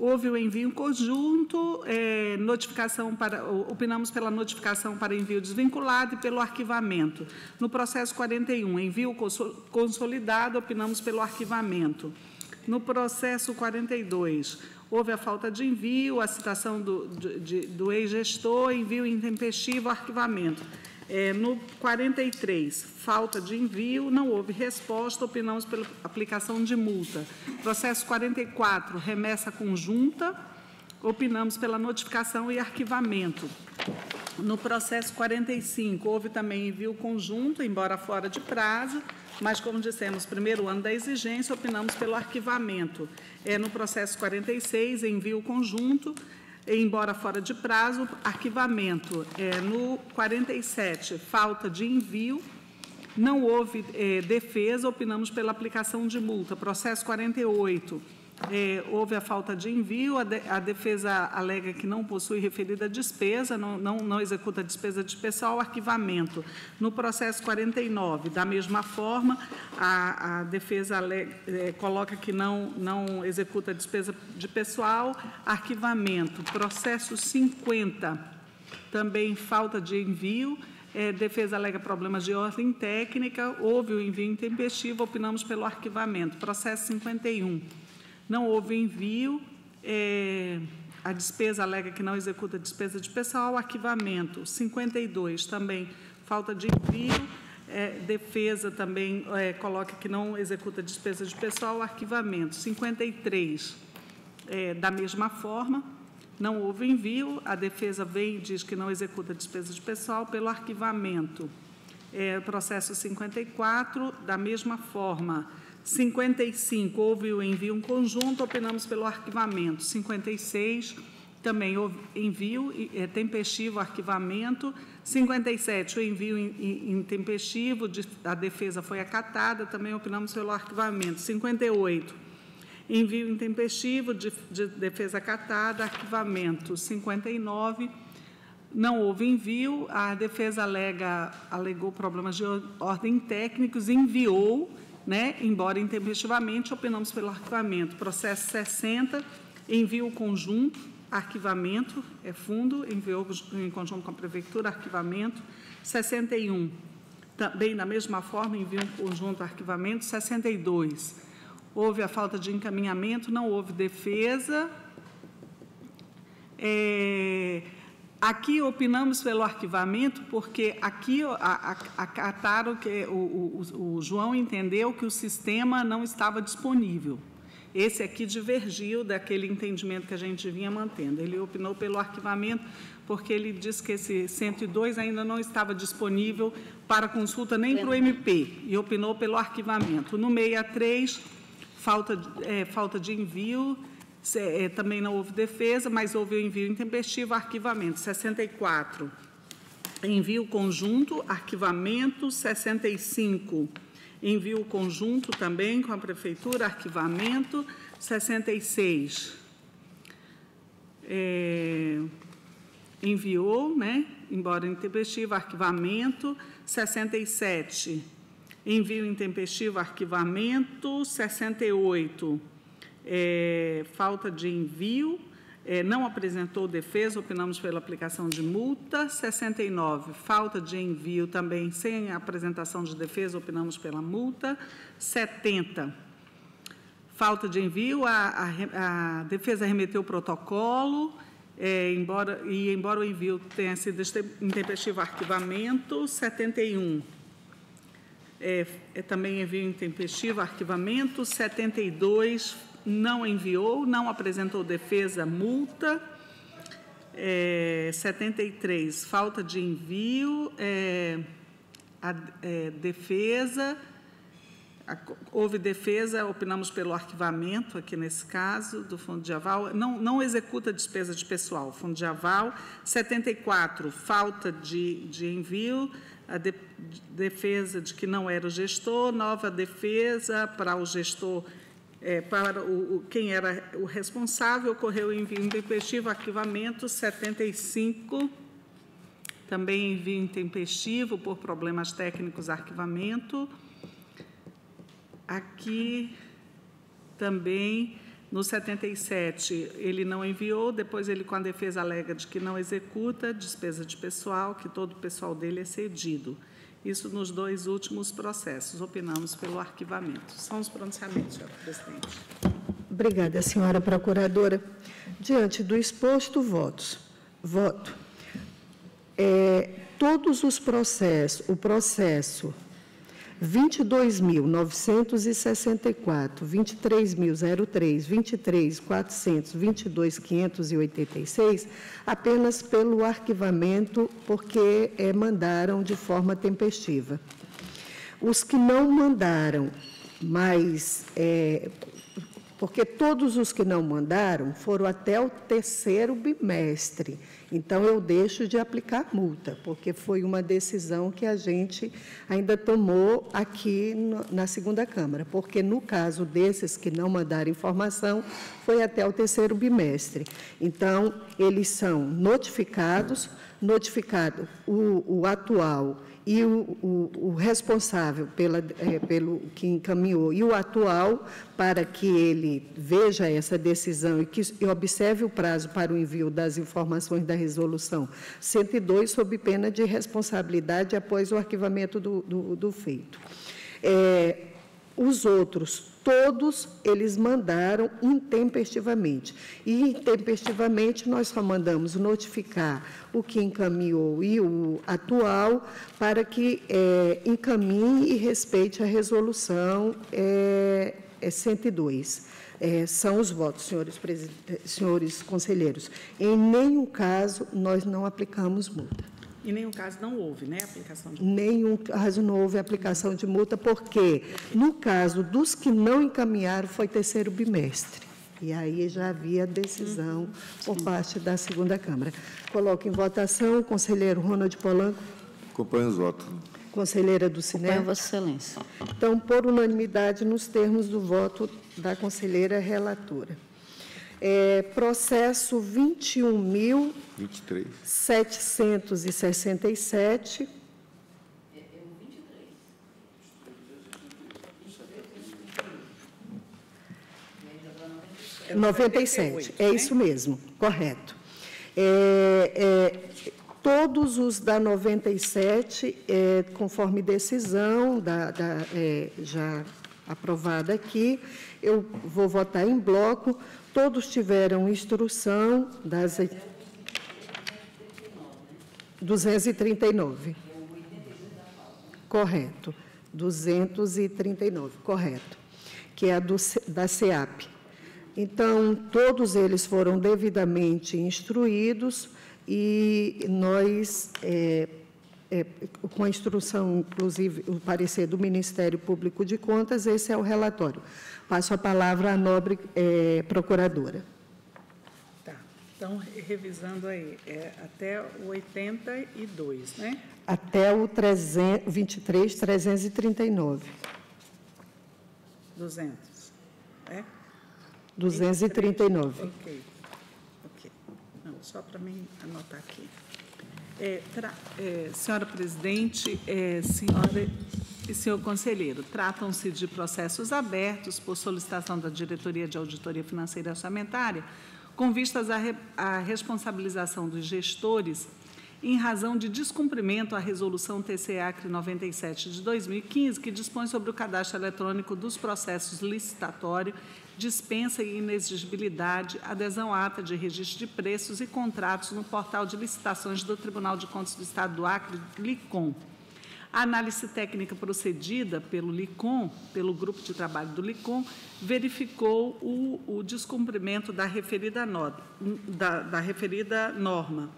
houve o envio conjunto, eh, notificação para, opinamos pela notificação para envio desvinculado e pelo arquivamento. No processo 41, envio conso- consolidado, opinamos pelo arquivamento. No processo 42, houve a falta de envio, a citação do, do ex-gestor, envio intempestivo, arquivamento. É, no 43, falta de envio, não houve resposta, opinamos pela aplicação de multa. Processo 44, remessa conjunta, opinamos pela notificação e arquivamento. No processo 45, houve também envio conjunto, embora fora de prazo, mas, como dissemos, primeiro ano da exigência, opinamos pelo arquivamento. É, no processo 46, envio conjunto, embora fora de prazo, arquivamento. É, no 47, falta de envio, não houve eh, defesa, opinamos pela aplicação de multa. Processo 48, eh, houve a falta de envio, a, de- a defesa alega que não possui referida despesa, não, não, não executa despesa de pessoal, arquivamento. No processo 49, da mesma forma, a, a defesa ale- eh, coloca que não, não executa despesa de pessoal, arquivamento. Processo 50, também falta de envio, eh, defesa alega problemas de ordem técnica, houve o envio intempestivo, opinamos pelo arquivamento. Processo 51, não houve envio, eh, a despesa alega que não executa despesa de pessoal, arquivamento. 52, também falta de envio, eh, defesa também eh, coloca que não executa despesa de pessoal, arquivamento. 53, é, da mesma forma, não houve envio, a defesa vem e diz que não executa despesa de pessoal pelo arquivamento. É, processo 54, da mesma forma. 55, houve o envio em conjunto, opinamos pelo arquivamento. 56, também houve envio é, tempestivo, arquivamento. 57, o envio in- in- intempestivo, a defesa foi acatada, também opinamos pelo arquivamento. 58, Envio intempestivo, de, de defesa acatada, arquivamento 59. Não houve envio, a defesa alega, alegou problemas de or- ordem técnicos, enviou, né, embora intempestivamente, opinamos pelo arquivamento. Processo 60, envio conjunto, arquivamento, é fundo, enviou em conjunto com a prefeitura, arquivamento. 61, também da mesma forma, envio conjunto, arquivamento. 62, houve a falta de encaminhamento, não houve defesa. É, aqui opinamos pelo arquivamento, porque aqui acataram que o, o- o João entendeu que o sistema não estava disponível. Esse aqui divergiu daquele entendimento que a gente vinha mantendo. Ele opinou pelo arquivamento, porque ele disse que esse 102 ainda não estava disponível para consulta nem para o MP, e opinou pelo arquivamento. No 63, falta, de- é, falta de envio, é, também não houve defesa, mas houve o envio intempestivo, arquivamento. 64, envio conjunto, arquivamento. 65, envio conjunto também com a prefeitura, arquivamento. 66, é, enviou, né? embora intempestivo, arquivamento. 67, envio intempestivo, arquivamento. 68, é, falta de envio. É, não apresentou defesa, opinamos pela aplicação de multa. 69, falta de envio também sem apresentação de defesa, opinamos pela multa. 70, falta de envio, a, a, a defesa remeteu o protocolo, é, embora, e embora o envio tenha sido intempestivo arquivamento, 71. É, é também envio intempestivo, arquivamento, 72 não enviou, não apresentou defesa, multa. É, 73, falta de envio, é, a, é, defesa, Houve defesa, opinamos pelo arquivamento, aqui nesse caso, do Fundo de Aval. Não, não executa despesa de pessoal. Fundo de Aval. 74, falta de, de envio. A de, defesa de que não era o gestor. Nova defesa para o gestor, é, para o, o, quem era o responsável. Ocorreu envio intempestivo, arquivamento. 75, também envio intempestivo por problemas técnicos, arquivamento. Aqui também, no 77, ele não enviou, depois ele, com a defesa, alega de que não executa despesa de pessoal, que todo o pessoal dele é cedido. Isso nos dois últimos processos. Opinamos pelo arquivamento. São os pronunciamentos, senhora presidente. Obrigada, senhora procuradora. Diante do exposto, votos. Voto. É, todos os processos, o processo 22.964, 23.003, 23.400, 22.586, apenas pelo arquivamento, porque é, mandaram de forma tempestiva. Os que não mandaram, mas é, porque todos os que não mandaram foram até o terceiro bimestre. Então, eu deixo de aplicar multa, porque foi uma decisão que a gente ainda tomou aqui no, na segunda Câmara, porque no caso desses que não mandaram informação, foi até o terceiro bimestre. Então, eles são notificados, notificado o, o atual e o, o, o responsável pela, é, pelo que encaminhou e o atual para que ele veja essa decisão e que e observe o prazo para o envio das informações da resolução 102 sob pena de responsabilidade após o arquivamento do, do, do feito. É, os outros, todos eles mandaram intempestivamente. E intempestivamente nós só mandamos notificar o que encaminhou e o atual para que é, encaminhe e respeite a resolução é, é 102. É, são os votos, senhores, senhores conselheiros. Em nenhum caso nós não aplicamos multa. Em nenhum caso não houve, né, aplicação de multa? Nenhum caso não houve aplicação de multa, porque no caso dos que não encaminharam foi terceiro bimestre. E aí já havia decisão por parte da segunda Câmara. Coloco em votação o conselheiro Ronald Polanco. Acompanho os votos. Conselheira do Cine. Acompanho, Vossa Excelência. Então, por unanimidade, nos termos do voto da conselheira relatora. É, processo 21.767. 767. É 97, é isso mesmo, correto. É, é, todos os da 97, é, conforme decisão da, da é, já aprovada aqui, eu vou votar em bloco, Todos tiveram instrução das 239. Correto. 239, correto. Que é a do, da SEAP. Então, todos eles foram devidamente instruídos e nós, é, é, com a instrução, inclusive, o parecer do Ministério Público de Contas, esse é o relatório. Passo a palavra à nobre é, procuradora. Tá. Então, revisando aí, é até o 82, né? Até o 300, 23, 339. 200, é? 239. Ok, ok. Não, só para mim anotar aqui. É, tra- é, senhora presidente, é, senhora e senhor conselheiro, tratam-se de processos abertos por solicitação da Diretoria de Auditoria Financeira e Orçamentária, com vistas à, re- à responsabilização dos gestores em razão de descumprimento à Resolução TCE-ACRE 97 de 2015, que dispõe sobre o cadastro eletrônico dos processos licitatório, dispensa e inexigibilidade, adesão à ata de registro de preços e contratos no portal de licitações do Tribunal de Contas do Estado do Acre, LICOM. A análise técnica procedida pelo LICOM, pelo grupo de trabalho do LICOM, verificou o, o descumprimento da referida, nota, da, da referida norma.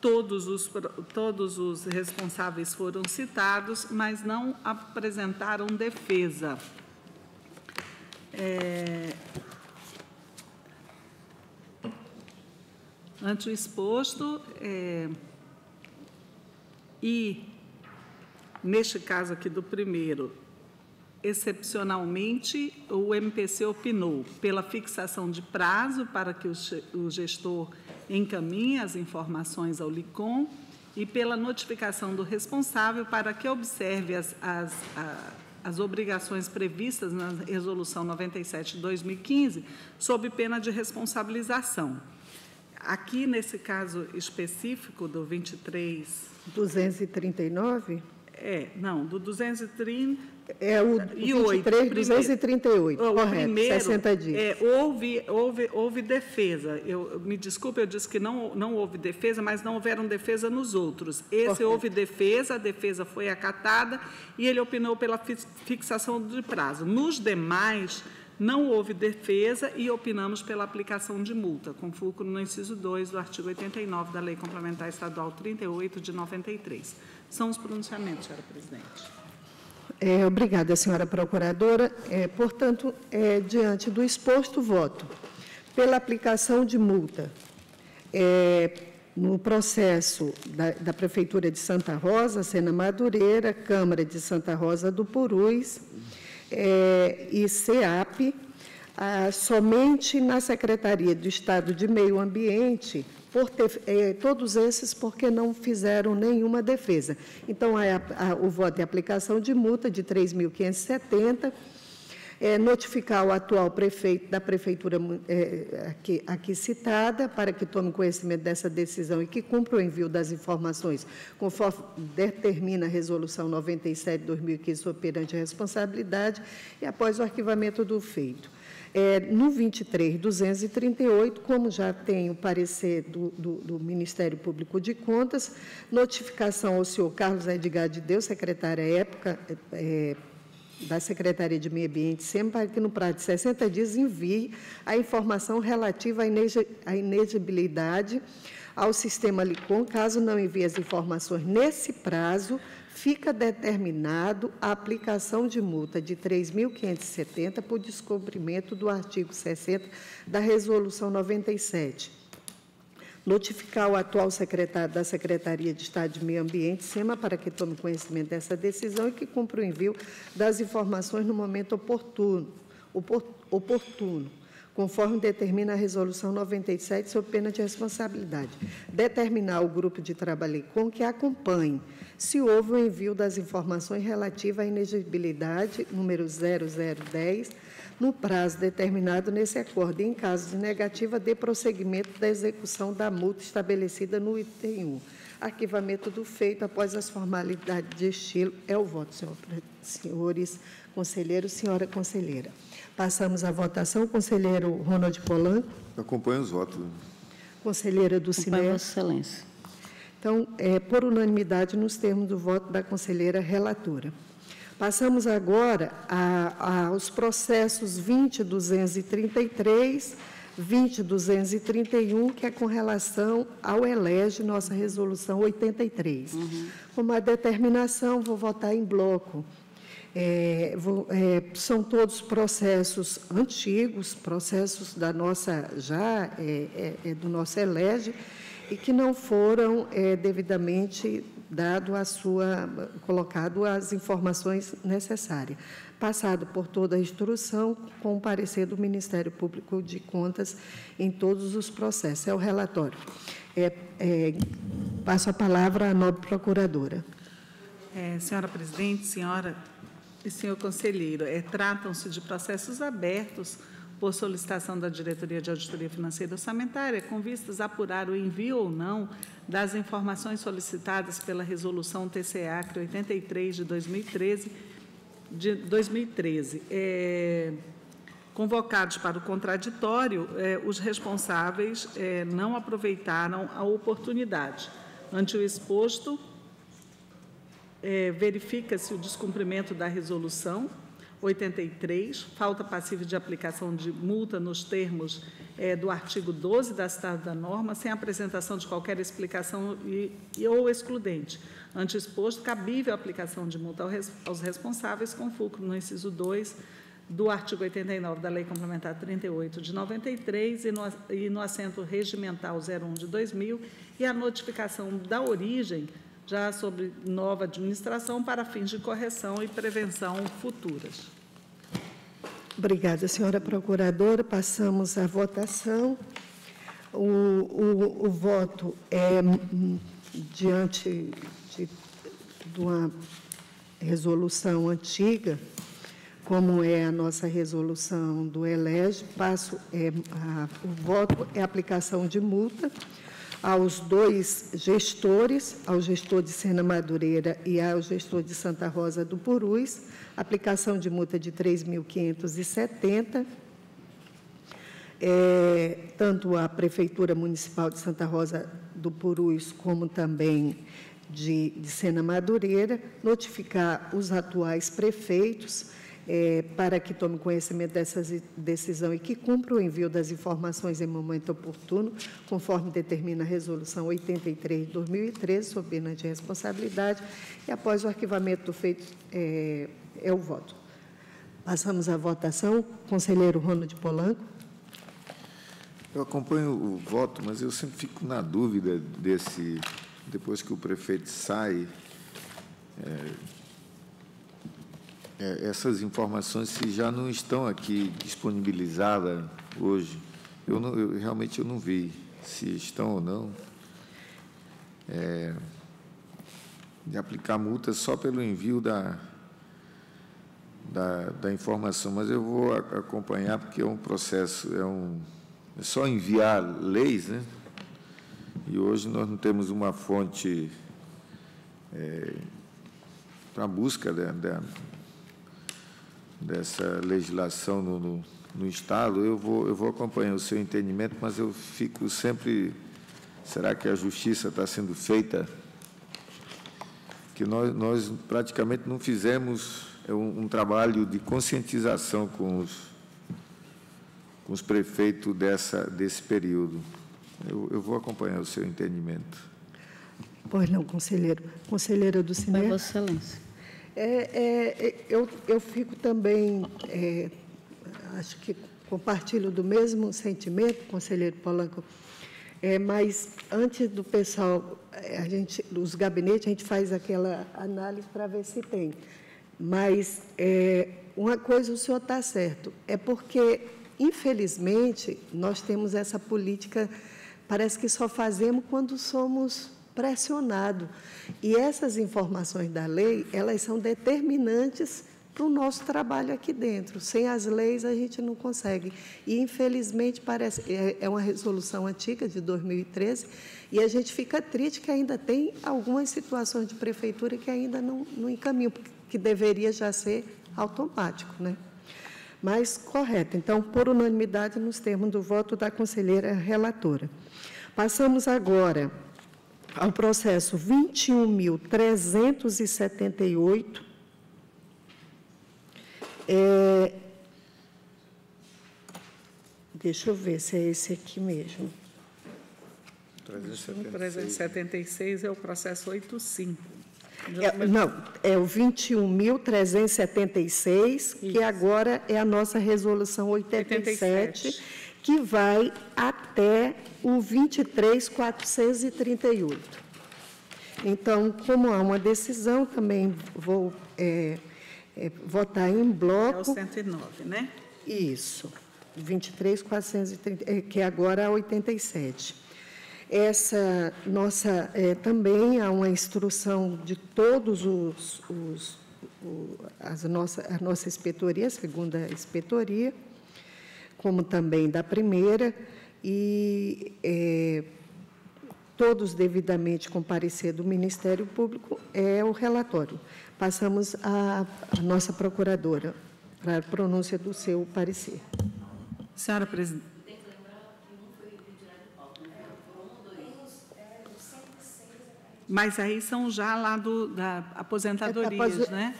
Todos os, todos os responsáveis foram citados, mas não apresentaram defesa. É, Ante o exposto, é, e, neste caso aqui do primeiro, excepcionalmente, o MPC opinou pela fixação de prazo para que o ge- o gestor encaminhe as informações ao LICOM e pela notificação do responsável para que observe as, as, as obrigações previstas na Resolução 97 de 2015, sob pena de responsabilização. Aqui, nesse caso específico do 23, 239? É, não, do 230, É o E oito, 23, primeiro. 238, o correto, primeiro, 60 dias. é, houve, houve, houve defesa. Eu, me desculpe, eu disse que não, não houve defesa, mas não houveram defesa nos outros. Esse Correto. houve defesa, a defesa foi acatada e ele opinou pela fi- fixação de prazo. Nos demais, não houve defesa e opinamos pela aplicação de multa, com fulcro no inciso 2 do artigo 89 da Lei Complementar Estadual 38 de 93. São os pronunciamentos, senhora presidente. É, obrigada, senhora procuradora. É, portanto, é, diante do exposto voto pela aplicação de multa é, no processo da, da Prefeitura de Santa Rosa, Sena Madureira, Câmara de Santa Rosa do Purus é, e CEAP, ah, somente na Secretaria do Estado de Meio Ambiente, ter, eh, todos esses porque não fizeram nenhuma defesa. Então, a- a- o voto é aplicação de multa de 3.570, é, notificar o atual prefeito da prefeitura é, aqui, aqui citada, para que tome conhecimento dessa decisão e que cumpra o envio das informações, conforme determina a Resolução 97 de 2015 sobre perante a responsabilidade, e após o arquivamento do feito. É, no 23, 238, como já tem o parecer do, do- do Ministério Público de Contas, notificação ao senhor Carlos Edgar de Deus, secretária à época, é, da Secretaria de Meio Ambiente, sempre para que no prazo de 60 dias envie a informação relativa à inegibilidade ao sistema LICOM. Caso não envie as informações nesse prazo, fica determinado a aplicação de multa de R$ 3.570 por descumprimento do artigo 60 da Resolução 97 notificar o atual secretário da Secretaria de Estado de Meio Ambiente, SEMA, para que tome conhecimento dessa decisão e que cumpra o envio das informações no momento oportuno, opor- oportuno, conforme determina a Resolução 97, sob pena de responsabilidade. Determinar o grupo de trabalho com que acompanhe se houve o envio das informações relativas à inegibilidade, número 0010, no prazo determinado nesse acordo. E, em caso de negativa, dê prosseguimento da execução da multa estabelecida no item 1. Arquivamento do feito após as formalidades de estilo. É o voto, senhor, senhores conselheiros, senhora conselheira. Passamos à votação. Conselheiro Ronald Polanco, Acompanho os votos. conselheira do. Vossa Excelência. Então, é, por unanimidade, nos termos do voto da conselheira relatora. Passamos agora a- aos processos 20.233, 20.231, que é com relação ao ELEGE, nossa resolução 83. Como a determinação, vou votar em bloco. É, vou- é, são todos processos antigos, processos da nossa, já é, é- é do nosso ELEGE, e que não foram é, devidamente dado a sua, colocado as informações necessárias, passado por toda a instrução com o parecer do Ministério Público de Contas em todos os processos. É o relatório. É, é, passo a palavra à nobre procuradora. É, senhora presidente, senhora e senhor conselheiro, é, tratam-se de processos abertos por solicitação da Diretoria de Auditoria Financeira e Orçamentária, com vistas a apurar o envio ou não das informações solicitadas pela Resolução TCA 83 de 2013, de 2013. É, convocados para o contraditório, é, os responsáveis é, não aproveitaram a oportunidade. Ante o exposto, é, verifica-se o descumprimento da resolução 83, falta passiva de aplicação de multa nos termos é, do artigo 12 da citada da norma, sem apresentação de qualquer explicação e, e ou excludente. Ante exposto, cabível a aplicação de multa aos responsáveis, com fulcro no inciso 2 do artigo 89 da Lei Complementar 38 de 93 e no, e no assento regimental 01 de 2000 e a notificação da origem já sobre nova administração para fins de correção e prevenção futuras. Obrigada, senhora procuradora. Passamos à votação. O, o, o voto é hum, diante de, de uma resolução antiga, como é a nossa resolução do ELEGE, passo, é, a, o voto é aplicação de multa aos dois gestores, ao gestor de Sena Madureira e ao gestor de Santa Rosa do Purus, aplicação de multa de 3.570. É, tanto a Prefeitura Municipal de Santa Rosa do Purus, como também de, de Sena Madureira, notificar os atuais prefeitos é, para que tome conhecimento dessa decisão e que cumpra o envio das informações em momento oportuno, conforme determina a Resolução 83 de 2013, sob pena de responsabilidade, e após o arquivamento do feito, é, é o voto. Passamos à votação. Conselheiro Ronald Polanco. Eu acompanho o voto, mas eu sempre fico na dúvida desse, depois que o prefeito sai, é, é, essas informações se já não estão aqui disponibilizadas hoje. Eu, não, eu, realmente eu não vi se estão ou não. É, de aplicar multa só pelo envio da, da, da, informação, mas eu vou acompanhar porque é um processo, é, um, é só enviar leis, né? E hoje nós não temos uma fonte é, para a busca da, da, dessa legislação no, no, no, Estado, eu vou, eu vou acompanhar o seu entendimento, mas eu fico sempre. Será que a justiça está sendo feita? Que nós, nós praticamente não fizemos é um, um trabalho de conscientização com os, com os prefeitos dessa, desse período. Eu, eu vou acompanhar o seu entendimento. Pois não, conselheiro. Conselheira do Cine. Vossa Excelência. É, é, é, eu, eu fico também, é, acho que compartilho do mesmo sentimento, conselheiro Polanco, é, mas antes do pessoal, é, a gente, os gabinetes, a gente faz aquela análise para ver se tem. Mas é, uma coisa o senhor está certo, é porque, infelizmente, nós temos essa política, parece que só fazemos quando somos pressionado. E essas informações da lei, elas são determinantes para o nosso trabalho aqui dentro. Sem as leis, a gente não consegue. E, infelizmente, parece é, é uma resolução antiga, de 2013, e a gente fica triste que ainda tem algumas situações de prefeitura que ainda não, não encaminham, que deveria já ser automático, né? Mas correto. Então, por unanimidade, nos termos do voto da conselheira relatora. Passamos agora ao processo 21.378, é, deixa eu ver se é esse aqui mesmo. 376 é o processo 85. É, não, é o 21.376, que agora é a nossa resolução 87, 87, que vai até o 23.438. Então, como há uma decisão, também vou é, é, votar em É o bloco. 109, né? Isso, 23.430, é, que agora é 87. Essa nossa, é, também há uma instrução de todos os, os o- as nossa, a nossa inspetoria, a segunda inspetoria, como também da primeira, e é, todos devidamente com parecer do Ministério Público, é o relatório. Passamos à à nossa procuradora para a pronúncia do seu parecer. Senhora presidente. Mas aí são já lá do, da aposentadorias, apos- né?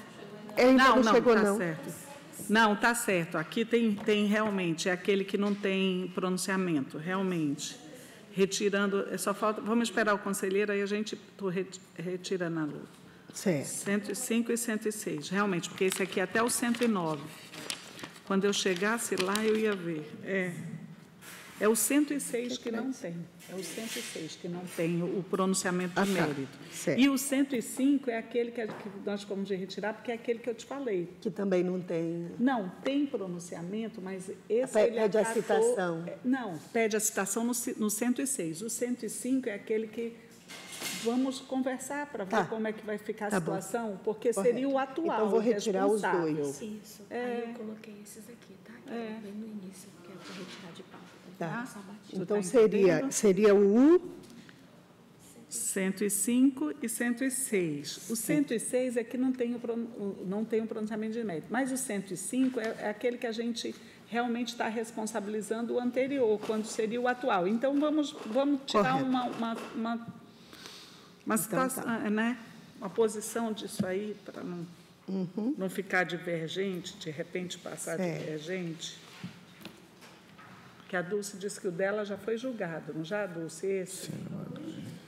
É, ainda não, não, chegou, tá não. certo. Não, tá certo. Aqui tem, tem realmente, é aquele que não tem pronunciamento, realmente. Retirando, é só falta, vamos esperar o conselheiro, aí a gente tô reti- retirando a luta. Certo. 105 e 106, realmente, porque esse aqui é até o 109. Quando eu chegasse lá, eu ia ver. É, é o 106 que não tem. É o 106 que não tem o pronunciamento de Ah, tá. mérito. E o 105 é aquele que, nós fomos de retirar, porque é aquele que eu te falei. Que também não tem. Não, tem pronunciamento, mas esse Pe- ele pede a acatou- citação. é, Não, pede a citação no, ci- no 106. O 105 é aquele que vamos conversar para ver Tá. como é que vai ficar a Tá bom. situação, porque Correto. seria o atual. Então, vou retirar os dois. Isso. É. Aí eu coloquei esses aqui, tá? Que É. era bem no início, que é para retirar de pauta. Tá. Tu Então tá seria, seria o U, 105 e 106. O 106 é que não tem o, não tem o pronunciamento de mérito, mas o 105 é, é aquele que a gente realmente está responsabilizando o anterior, quando seria o atual. Então, vamos, vamos tirar Correto. uma, uma, uma, uma situação, tá. né? uma posição disso aí, para não, não ficar divergente, de repente passar Certo. divergente. Que a Dulce disse que o dela já foi julgado, não já, Dulce? Esse?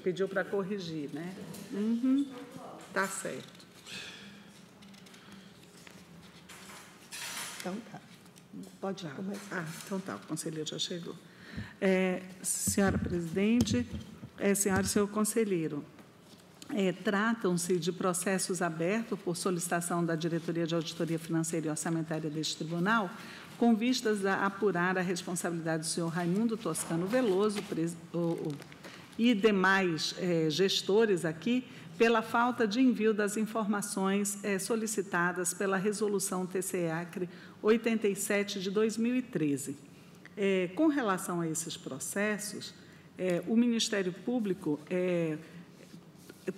Pediu para corrigir, né? Uhum. Tá certo. então tá. Pode começar. Ah, então tá, o conselheiro já chegou. É, senhora presidente, é, senhora e senhor conselheiro, é, tratam-se de processos abertos por solicitação da Diretoria de Auditoria Financeira e Orçamentária deste tribunal, com vistas a apurar a responsabilidade do senhor Raimundo Toscano Veloso e demais eh, gestores aqui pela falta de envio das informações eh, solicitadas pela Resolução TCEACRE 87 de 2013. Eh, com relação a esses processos, o Ministério Público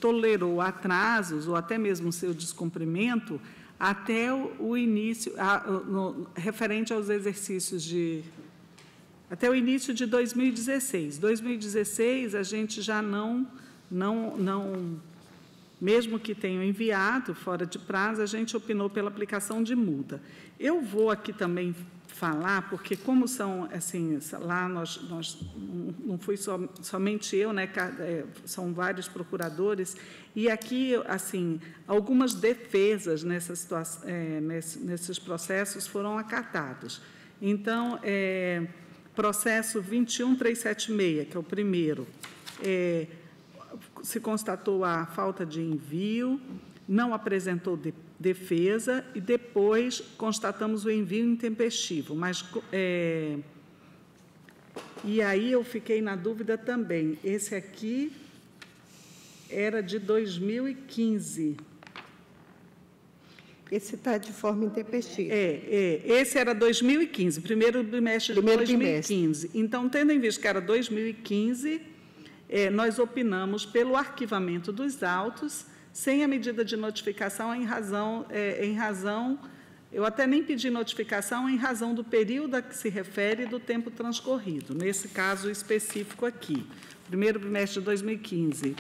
tolerou atrasos ou até mesmo seu descumprimento até o, início, a- no- referente aos exercícios de. até o início de 2016. 2016, a gente já não, não, não, mesmo que tenham enviado fora de prazo, a gente opinou pela aplicação de multa. Eu vou aqui também falar, porque como são, assim, lá nós, nós não fui só, somente eu, né, é, são vários procuradores, e aqui, assim, algumas defesas nessa situação, é, nesse- nesses processos foram acatados. Então, é, processo 21376, que é o primeiro, é, se constatou a falta de envio, não apresentou de- defesa e depois constatamos o envio intempestivo. Mas, é, e aí eu fiquei na dúvida também. Esse aqui era de 2015. Esse está de forma intempestiva. É, é, esse era 2015, primeiro bimestre de Primeiro 2015. Então, tendo em vista que era 2015, é, nós opinamos pelo arquivamento dos autos, sem a medida de notificação em razão, é, em razão, eu até nem pedi notificação em razão do período a que se refere e do tempo transcorrido, nesse caso específico aqui, primeiro bimestre de 2015.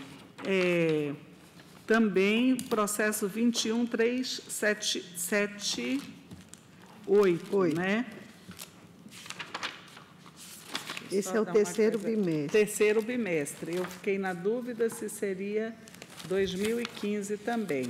É, também processo 21378, né? Esse Só é o terceiro bimestre. Terceiro bimestre. Eu fiquei na dúvida se seria 2015 também.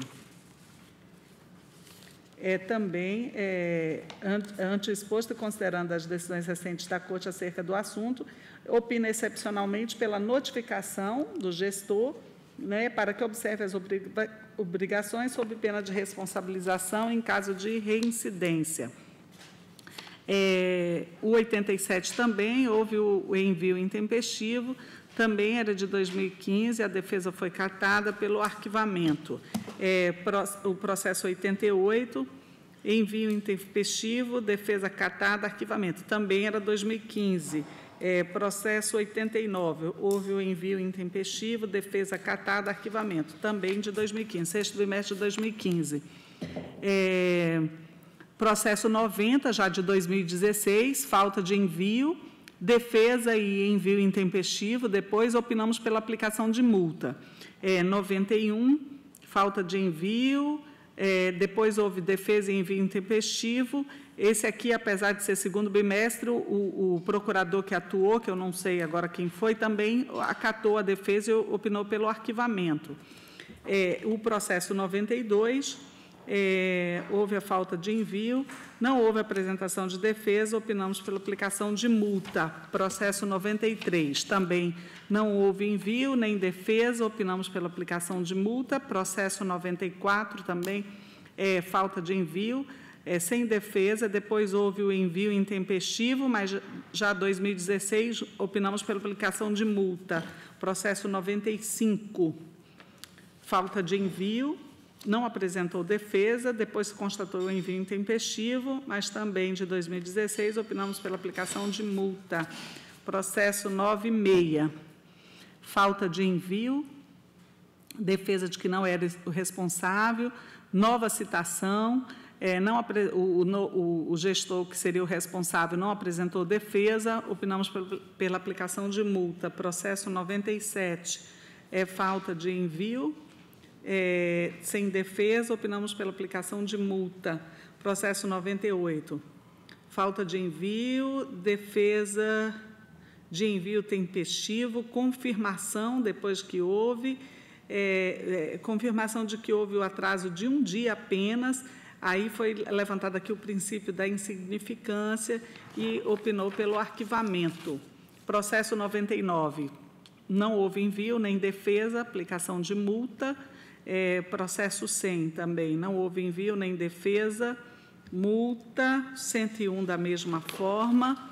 É, também, é, an- ante exposto considerando as decisões recentes da Corte acerca do assunto, opina excepcionalmente pela notificação do gestor né, para que observe as obriga- obrigações sob pena de responsabilização em caso de reincidência. É, o 87 também houve o envio intempestivo, também era de 2015, a defesa foi catada pelo arquivamento. É, o processo 88, envio intempestivo, defesa catada, arquivamento, também era 2015. É, processo 89, houve o envio intempestivo, defesa catada, arquivamento, também de 2015, sexto bimestre de 2015. É, Processo 90, já de 2016, falta de envio, defesa e envio intempestivo, depois opinamos pela aplicação de multa. É, 91, falta de envio, é, depois houve defesa e envio intempestivo. Esse aqui, apesar de ser segundo bimestre, o, o procurador que atuou, que eu não sei agora quem foi, também acatou a defesa e opinou pelo arquivamento. É, o processo 92, é, houve a falta de envio, não houve apresentação de defesa, opinamos pela aplicação de multa. Processo 93, também não houve envio nem defesa, opinamos pela aplicação de multa. Processo 94, também é, falta de envio, é, sem defesa. Depois houve o envio intempestivo, mas já 2016 opinamos pela aplicação de multa. Processo 95, falta de envio, não apresentou defesa, depois constatou o envio intempestivo, mas também de 2016 opinamos pela aplicação de multa. Processo 96, falta de envio, defesa de que não era o responsável, nova citação, eh, não o, o o- gestor que seria o responsável não apresentou defesa, opinamos pel- pela aplicação de multa. Processo 97, é falta de envio, é, sem defesa, opinamos pela aplicação de multa. Processo 98, falta de envio, defesa de envio tempestivo, confirmação, depois que houve, é, é, confirmação de que houve o atraso de um dia apenas, aí foi levantado aqui o princípio da insignificância e opinou pelo arquivamento. Processo 99, não houve envio nem defesa, aplicação de multa. É, processo 100 também, não houve envio nem defesa, multa. 101 da mesma forma.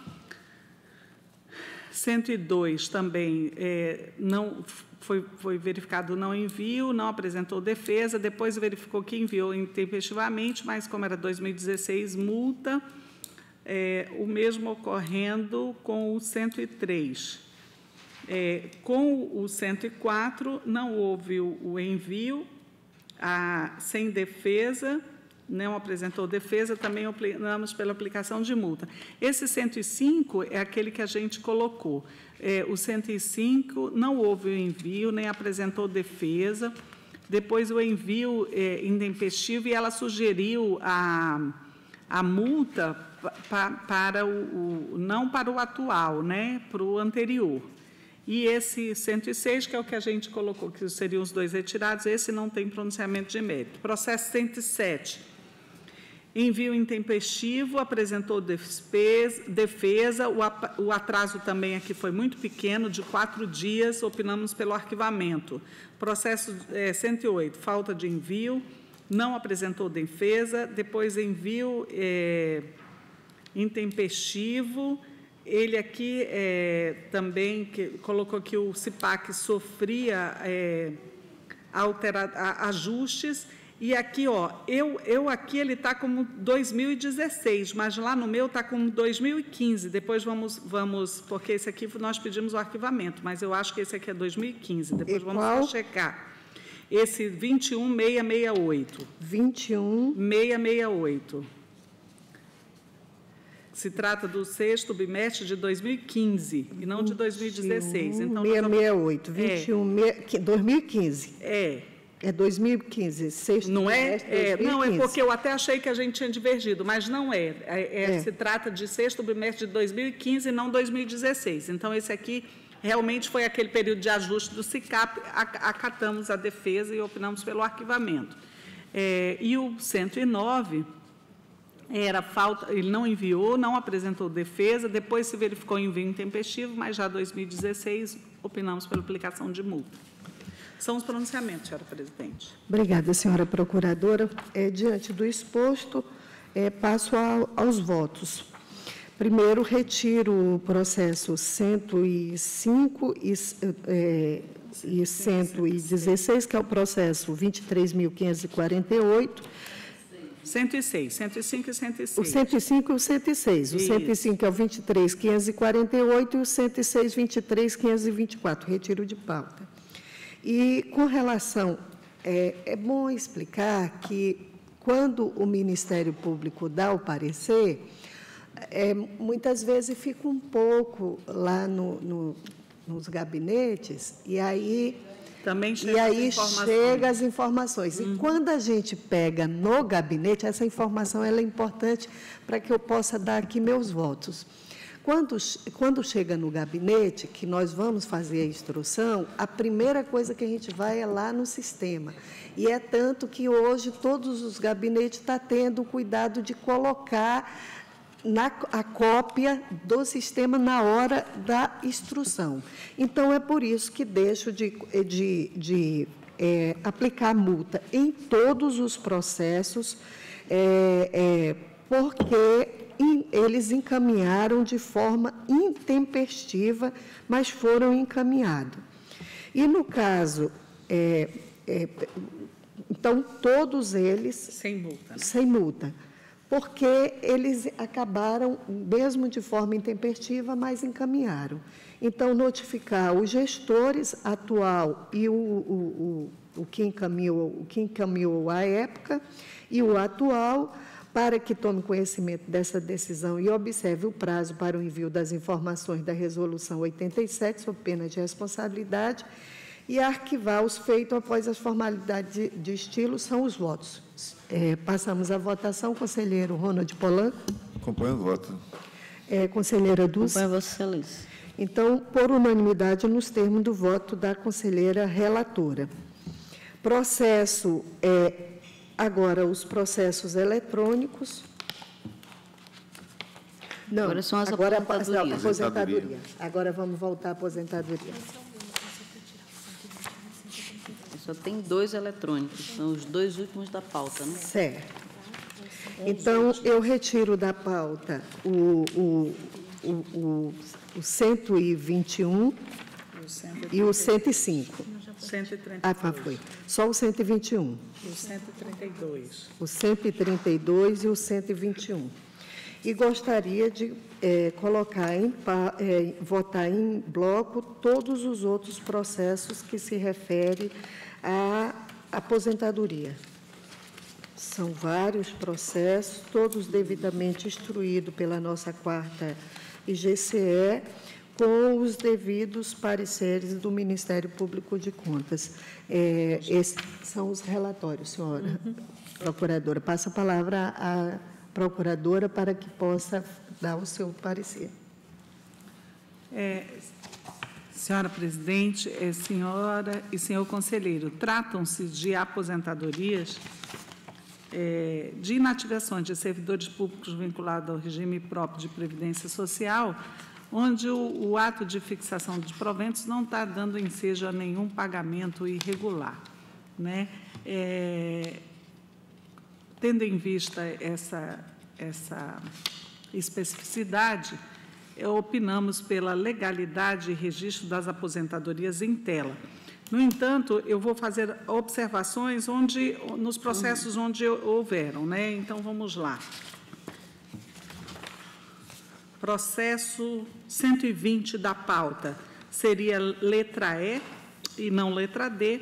102 também é, não foi, foi verificado não envio, não apresentou defesa, depois verificou que enviou intempestivamente, mas como era 2016, multa. É, o mesmo ocorrendo com o 103. É, com o 104, não houve o, o envio, a, sem defesa, não apresentou defesa, também opinamos pela aplicação de multa. Esse 105 é aquele que a gente colocou. É, o 105 não houve o envio, nem apresentou defesa. Depois o envio é, intempestivo e ela sugeriu a, a multa pa- pa- para o, o- não para o atual, né, para o anterior. E esse 106, que é o que a gente colocou, que seriam os dois retirados, esse não tem pronunciamento de mérito. Processo 107. Envio intempestivo, apresentou defesa, o atraso também aqui foi muito pequeno, de quatro dias, opinamos pelo arquivamento. Processo eh, 108, falta de envio, não apresentou defesa, depois envio eh, intempestivo, ele aqui eh, também que, colocou que o CIPAC sofria eh, altera- ajustes, e aqui, ó, eu, eu aqui ele está como 2016, mas lá no meu está como 2015. Depois vamos, vamos, porque esse aqui nós pedimos o arquivamento, mas eu acho que esse aqui é 2015. Depois E vamos qual? checar. Esse 21668. 21, 668. Se trata do sexto bimestre de 2015 e não de 2016. Então, nós vamos- 668, 21, me- que- 2015. é, É 2015, sexto não é? É, Não, é 2015. porque eu até achei que a gente tinha divergido, mas não é. É- é- É. Se trata de sexto bimestre de 2015 e não 2016. Então, esse aqui realmente foi aquele período de ajuste do SICAP, ac- acatamos a defesa e opinamos pelo arquivamento. É, e o 109 era falta, ele não enviou, não apresentou defesa, depois se verificou envio intempestivo, mas já 2016 opinamos pela aplicação de multa. São os pronunciamentos, senhora presidente. Obrigada, senhora procuradora. É, diante do exposto, é, passo ao- aos votos. Primeiro, retiro o processo 105 e, é, e 116, que é o processo 23.548, 106, 105 e 106. o 105 e o 106. O Isso. 105 é o 23.548 e o 106, 23.524. Retiro de pauta. E com relação, é, é bom explicar que quando o Ministério Público dá o parecer, é, muitas vezes fica um pouco lá no- no- nos gabinetes, e aí Também chega e aí. Uhum. chega as informações. E quando a gente pega no gabinete, essa informação ela é importante para que eu possa dar aqui meus votos. Quando, quando chega no gabinete, que nós vamos fazer a instrução, a primeira coisa que a gente vai é lá no sistema. E é tanto que hoje todos os gabinetes estão tendo o cuidado de colocar na, a cópia do sistema na hora da instrução. Então, é por isso que deixo de, de, de eh, aplicar multa em todos os processos, eh, eh, porque em- eles encaminharam de forma intempestiva, mas foram encaminhados. E no caso, eh, eh, então, todos eles Sem multa. né? sem multa, porque eles acabaram, mesmo de forma intempestiva, mas encaminharam. Então, notificar os gestores atual e o, o, o, o que encaminhou, o que encaminhou à época e o atual, para que tome conhecimento dessa decisão e observe o prazo para o envio das informações da Resolução 87, sob pena de responsabilidade, e arquivar os feitos após as formalidades de, de estilo, são os votos. É, passamos à votação. Conselheiro Ronald Polanco. Acompanho o voto. É, conselheira Dulce. Acompanho Vossa Excelência. Então, por unanimidade, nos termos do voto da conselheira relatora. Processo, é, agora, os processos eletrônicos. Não, Agora são as agora a- aposentadorias. a aposentadoria. Agora vamos voltar à aposentadoria. Só tem dois eletrônicos, são os dois últimos da pauta, né? Certo. Então, eu retiro da pauta o, o, o, o, o 121 O 100 e o 105. 132. Ah, foi. Só o 121. E o 132. o 132 e o 121. E gostaria de eh, colocar em, eh, votar em bloco todos os outros processos que se referem à aposentadoria. São vários processos, todos devidamente instruídos pela nossa quarta IGCE, com os devidos pareceres do Ministério Público de Contas. Eh, esses são os relatórios, senhora procuradora. Passa a palavra à procuradora para que possa dar o seu parecer. É, senhora presidente, é, senhora e senhor conselheiro, tratam-se de aposentadorias é, de inativações de servidores públicos vinculados ao regime próprio de previdência social, onde o, o ato de fixação de proventos não está dando ensejo a nenhum pagamento irregular. Né? É, tendo em vista essa, essa especificidade, eh, opinamos pela legalidade e registro das aposentadorias em tela. No entanto, eu vou fazer observações onde, nos processos onde houveram, né? Então, vamos lá. Processo 120 da pauta seria letra E e não letra D,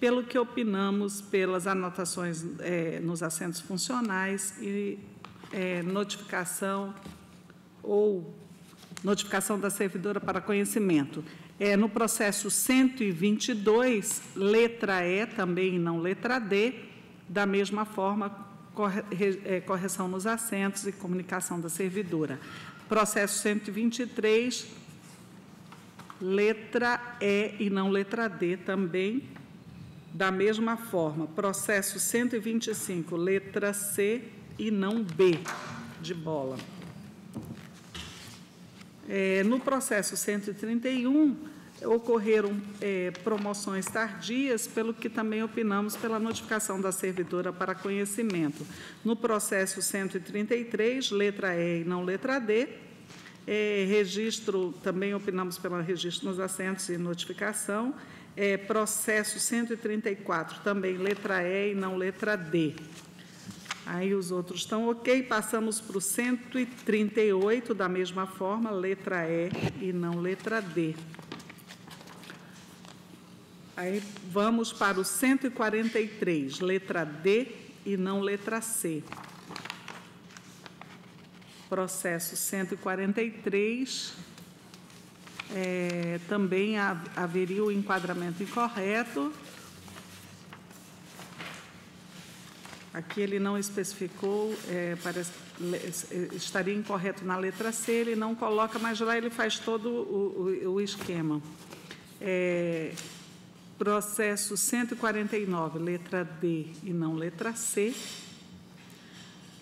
pelo que opinamos pelas anotações eh, nos assentos funcionais e eh, notificação ou notificação da servidora para conhecimento. É, no processo 122, letra E também não letra D, da mesma forma, corre- re- eh, correção nos assentos e comunicação da servidora. Processo 123, letra E e não letra D também, da mesma forma. Processo 125, letra C e não B, de bola. É, no processo 131, ocorreram eh, promoções tardias, pelo que também opinamos pela notificação da servidora para conhecimento. No processo 133, letra E e não letra D, eh, registro, também opinamos pelo registro nos assentos e notificação. Eh, processo 134, também letra E e não letra D. Aí os outros estão ok. Passamos para o 138, da mesma forma, letra E e não letra D. Aí vamos para o 143, letra D e não letra C. Processo 143, é, também ha- haveria o enquadramento incorreto. Aqui ele não especificou, é, parece, é, estaria incorreto na letra C, ele não coloca, mas lá ele faz todo o, o- o esquema. É, processo 149, letra D e não letra C.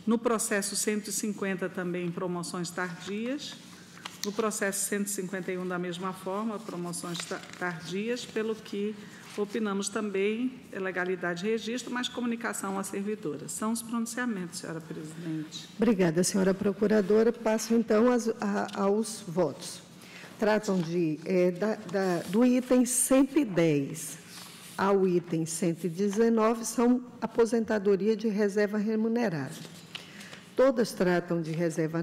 No processo 150, também promoções tardias. No processo 151, da mesma forma, promoções ta- tardias, pelo que opinamos também é legalidade de registro, mas comunicação à servidora. São os pronunciamentos, senhora presidente. Obrigada, senhora procuradora. Passo, então, às- a- aos votos. Tratam de, eh, da- da- do item 110 ao item 119, são aposentadoria de reserva remunerada. Todas tratam de reserva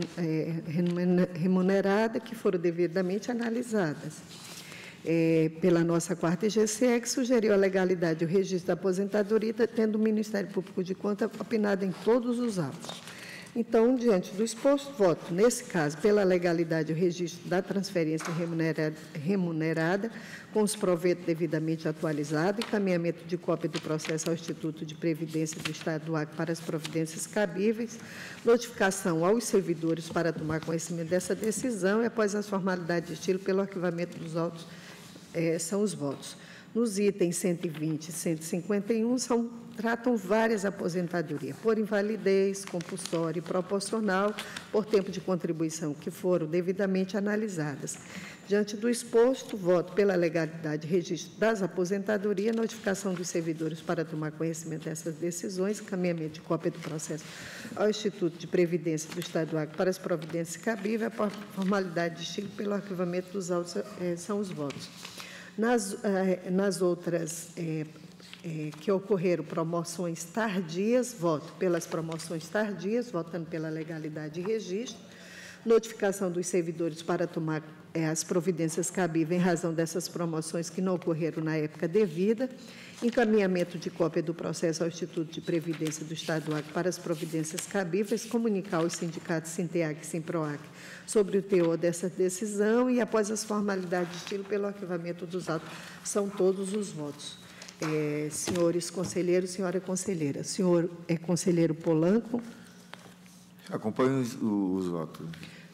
remune- remunerada que foram devidamente analisadas. Eh, pela nossa quarta IGCE, que sugeriu a legalidade e o registro da aposentadoria, tendo o Ministério Público de Contas opinado em todos os autos. Então, diante do exposto, voto, nesse caso, pela legalidade o registro da transferência remunerada, remunerada com os proventos devidamente atualizados, encaminhamento de cópia do processo ao Instituto de Previdência do Estado do Acre para as providências cabíveis, notificação aos servidores para tomar conhecimento dessa decisão e, após as formalidades de estilo, pelo arquivamento dos autos, eh, são os votos. Nos itens 120 e 151, são, tratam várias aposentadorias, por invalidez, compulsória e proporcional, por tempo de contribuição, que foram devidamente analisadas. Diante do exposto, voto pela legalidade e registro das aposentadorias, notificação dos servidores para tomar conhecimento dessas decisões, encaminhamento de cópia do processo ao Instituto de Previdência do Estado do Acre para as providências cabíveis, a formalidade de estilo pelo arquivamento dos autos, eh, são os votos. Nas, eh, nas outras eh, eh, que ocorreram promoções tardias, voto pelas promoções tardias, votando pela legalidade e registro, notificação dos servidores para tomar eh, as providências cabíveis em razão dessas promoções que não ocorreram na época devida, encaminhamento de cópia do processo ao Instituto de Previdência do Estado do Acre para as providências cabíveis, comunicar aos sindicatos Sinteac e Simproac sobre o teor dessa decisão e, após as formalidades de estilo, pelo arquivamento dos autos. São todos os votos. Eh, senhores conselheiros, senhora conselheira. Senhor é conselheiro Polanco, Acompanhe os, os votos.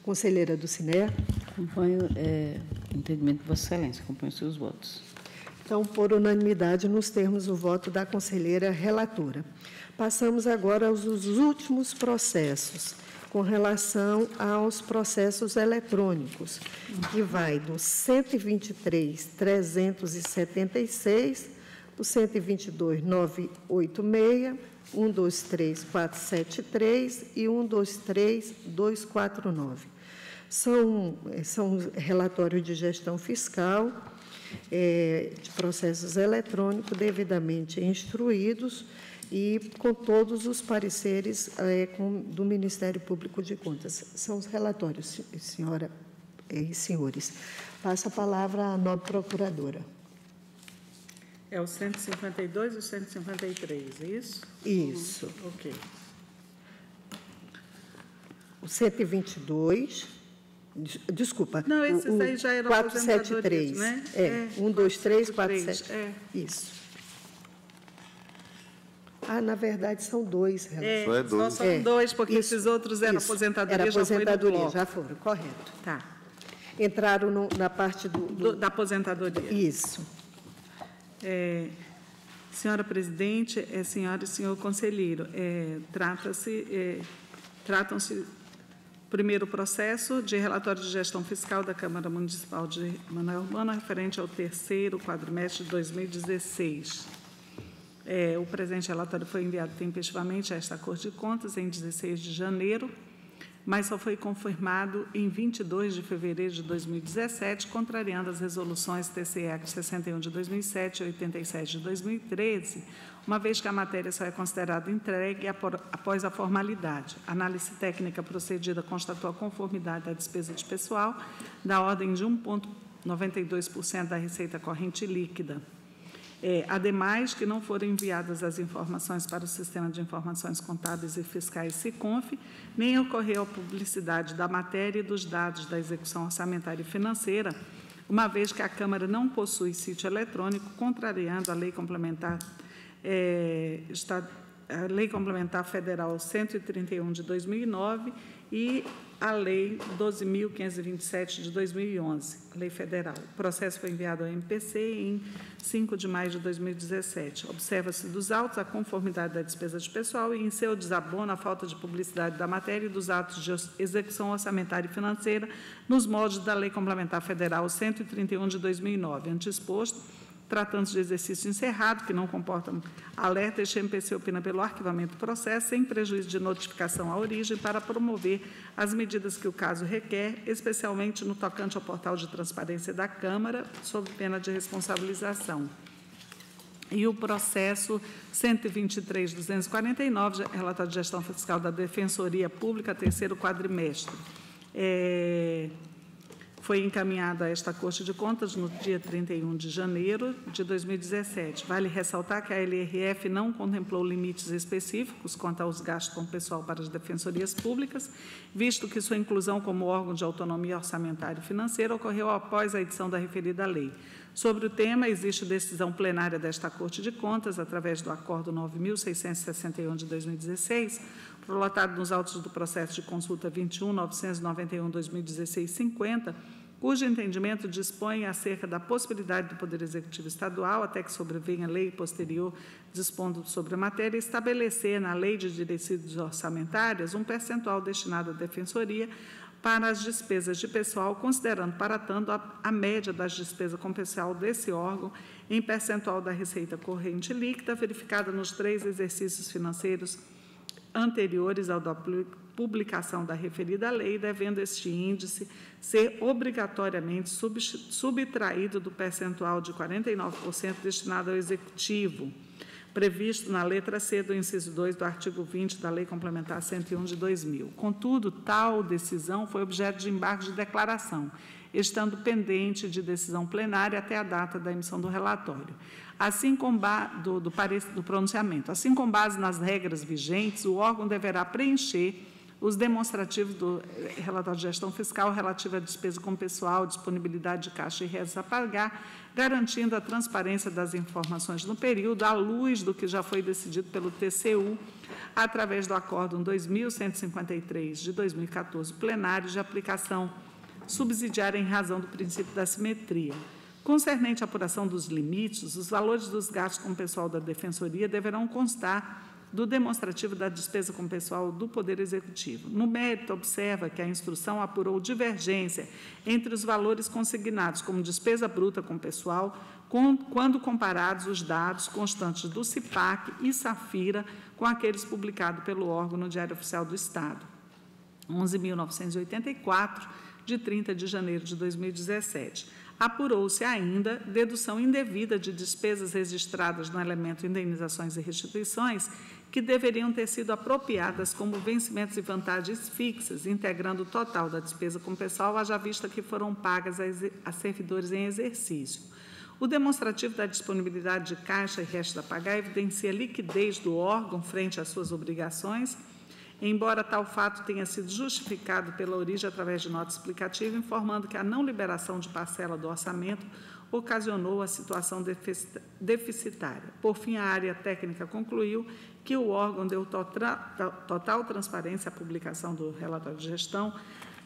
conselheira do CINER. Acompanho é, o entendimento de Vossa Excelência, acompanho os seus votos. Então, por unanimidade, nos termos o voto da conselheira relatora. Passamos agora aos os últimos processos, com relação aos processos eletrônicos, que vai do 123, 376, o 122, 986, 123, 473 e 123, 249. São, são relatórios de gestão fiscal, eh, de processos eletrônicos devidamente instruídos e com todos os pareceres eh, com- do Ministério Público de Contas. São os relatórios, se- senhora eh, e senhores. Passo a palavra à nobre procuradora. É o 152 e o 153, é isso? Isso. Ok. O 122, des- desculpa. Não, esses o- o aí já eram 473, aposentadorias, né? É, É, 1, 2, 3, 4, 4, 7. é. Isso. Ah, na verdade, são dois. É, Só é só dois. são É, dois, porque isso, esses outros eram isso. aposentadoria, Era já foi aposentadoria, já foram, correto. Tá, Entraram no- na parte do... do- Do- da aposentadoria. Isso. É, senhora presidente, é, senhora e senhor conselheiro, é, trata-se, é, tratam-se Primeiro processo de relatório de gestão fiscal da Câmara Municipal de Manaus Urbana, referente ao terceiro quadrimestre de 2016. É, o presente relatório foi enviado tempestivamente a esta Corte de Contas em 16 de janeiro, mas só foi confirmado em 22 de fevereiro de 2017, contrariando as resoluções TCE 61 de 2007 e 87 de 2013, uma vez que a matéria só é considerada entregue após a formalidade. A análise técnica procedida constatou a conformidade da despesa de pessoal da ordem de 1,92% da receita corrente líquida. É, ademais, que não foram enviadas as informações para o Sistema de Informações Contábeis e Fiscais SICONF, nem ocorreu a publicidade da matéria e dos dados da execução orçamentária e financeira, uma vez que a Câmara não possui sítio eletrônico, contrariando a Lei Complementar é, está, a Lei Complementar Federal 131 de 2009 e a Lei 12.527 de 2011, Lei Federal. O processo foi enviado ao MPC em 5 de maio de 2017. Observa-se dos autos a conformidade da despesa de pessoal e, em seu desabono, a falta de publicidade da matéria e dos atos de execução orçamentária e financeira nos moldes da Lei Complementar Federal 131 de 2009. Anteexposto, Tratando-se de exercício encerrado, que não comporta alerta, este MPC opina pelo arquivamento do processo, sem prejuízo de notificação à origem, para promover as medidas que o caso requer, especialmente no tocante ao portal de transparência da Câmara, sob pena de responsabilização. E o processo 123.249, relatório de gestão fiscal da Defensoria Pública, terceiro quadrimestre. É, foi encaminhada a esta Corte de Contas no dia 31 de janeiro de 2017. Vale ressaltar que a LRF não contemplou limites específicos quanto aos gastos com pessoal para as defensorias públicas, visto que sua inclusão como órgão de autonomia orçamentária e financeira ocorreu após a edição da referida lei. Sobre o tema, existe decisão plenária desta Corte de Contas, através do Acordo 9.661 de 2016, prolotado nos autos do processo de consulta 21.991-2016-50, cujo entendimento dispõe acerca da possibilidade do Poder Executivo Estadual, até que sobrevenha lei posterior dispondo sobre a matéria, estabelecer na Lei de Diretrizes Orçamentárias um percentual destinado à Defensoria para as despesas de pessoal, considerando, para tanto, a, a média das despesas com pessoal desse órgão em percentual da receita corrente líquida, verificada nos três exercícios financeiros anteriores ao da publicação da referida lei, devendo este índice ser obrigatoriamente subtraído do percentual de 49% destinado ao executivo, previsto na letra C do inciso 2 do artigo 20 da Lei Complementar 101 de 2000. Contudo, tal decisão foi objeto de embargo de declaração, estando pendente de decisão plenária até a data da emissão do relatório assim com do, do, do pronunciamento. Assim, com base nas regras vigentes, o órgão deverá preencher os demonstrativos do eh, relatório de gestão fiscal relativo à despesa com pessoal, disponibilidade de caixa e rezas a pagar, garantindo a transparência das informações no período, à luz do que já foi decidido pelo TCU, através do Acórdão 2153 de 2014, plenário de aplicação subsidiária em razão do princípio da simetria. Concernente à apuração dos limites, os valores dos gastos com o pessoal da Defensoria deverão constar do demonstrativo da despesa com o pessoal do Poder Executivo. No mérito, observa que a instrução apurou divergência entre os valores consignados como despesa bruta com o pessoal, quando comparados os dados constantes do CIPAC e SAFIRA com aqueles publicados pelo órgão no Diário Oficial do Estado. 11.984, de 30 de janeiro de 2017 apurou-se ainda dedução indevida de despesas registradas no elemento indenizações e restituições que deveriam ter sido apropriadas como vencimentos e vantagens fixas, integrando o total da despesa com pessoal, haja vista que foram pagas a servidores em exercício. O demonstrativo da disponibilidade de caixa e resto a pagar evidencia liquidez do órgão frente às suas obrigações embora tal fato tenha sido justificado pela origem através de nota explicativa, informando que a não liberação de parcela do orçamento ocasionou a situação deficitária. Por fim, a área técnica concluiu que o órgão deu total transparência à publicação do relatório de gestão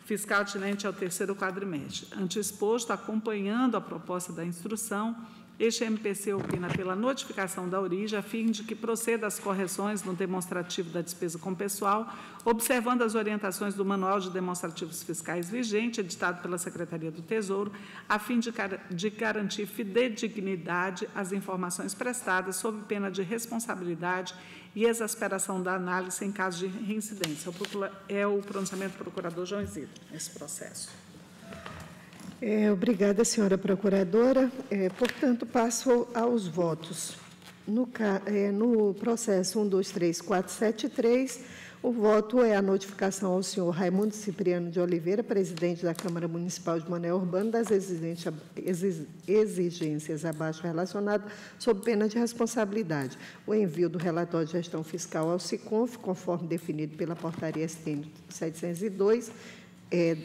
fiscal atinente ao terceiro quadrimestre. Ante exposto, acompanhando a proposta da instrução, Este MPC opina pela notificação da origem, a fim de que proceda às correções no demonstrativo da despesa com pessoal, observando as orientações do Manual de Demonstrativos Fiscais vigente, editado pela Secretaria do Tesouro, a fim de, de garantir fidedignidade às informações prestadas, sob pena de responsabilidade e exasperação da análise em caso de reincidência. É o pronunciamento do procurador João Isidro, nesse processo. É, obrigada, senhora procuradora. É, portanto, passo aos votos. No, é, no processo 123473, o voto é a notificação ao senhor Raimundo Cipriano de Oliveira, presidente da Câmara Municipal de Mané Urbano, das exigência- exi- exigências abaixo relacionadas, sob pena de responsabilidade. O envio do relatório de gestão fiscal ao SICONF, conforme definido pela portaria STN 702, é,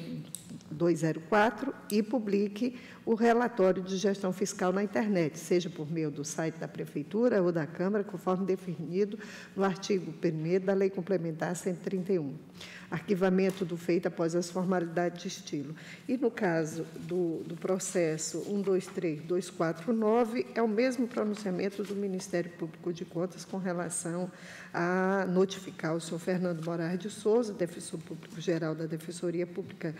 204 e publique o relatório de gestão fiscal na internet, seja por meio do site da Prefeitura ou da Câmara, conforme definido no artigo 1 da Lei Complementar 131. Arquivamento do feito após as formalidades de estilo. E no caso do, do processo 123249, é o mesmo pronunciamento do Ministério Público de Contas com relação a notificar o senhor Fernando Moraes de Souza, defensor público geral da Defensoria Pública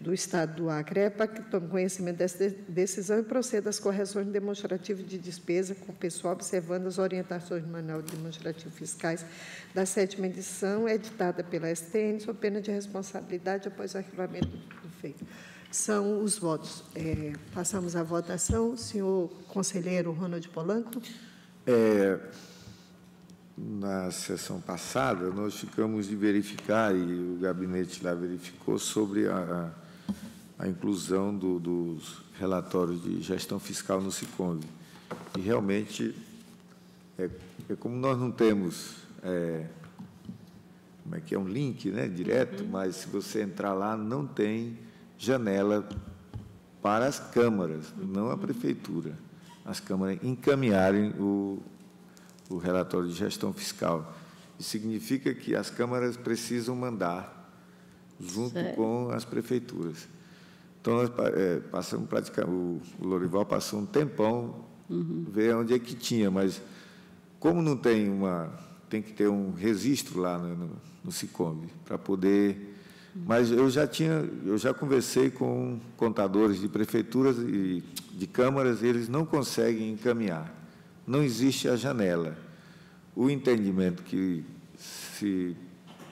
do Estado do Acre, é para que tome conhecimento dessa de- decisão e proceda às correções demonstrativas de despesa com o pessoal, observando as orientações do Manual de Demonstrativos Fiscais da sétima edição, editada pela STN, sob pena de responsabilidade após o arquivamento do feito. São os votos. É, passamos à votação. Senhor conselheiro Ronald Polanco. É, na sessão passada, nós ficamos de verificar, e o gabinete lá verificou, sobre a, a inclusão do- dos relatórios de gestão fiscal no SICOMB. E realmente, é, é como nós não temos, é, como é que é, um link né, direto, mas se você entrar lá, não tem janela para as câmaras, não a prefeitura. As câmaras encaminharem o, o relatório de gestão fiscal. Isso significa que as câmaras precisam mandar junto Sério? com as prefeituras. Então, nós eh, passamos praticamente, o o Lorival passou um tempão ver onde é que tinha, mas como não tem uma, tem que ter um registro lá no, no, no Sicombe para poder. Mas eu já tinha, eu já conversei com contadores de prefeituras e de câmaras, e eles não conseguem encaminhar. Não existe a janela. O entendimento que se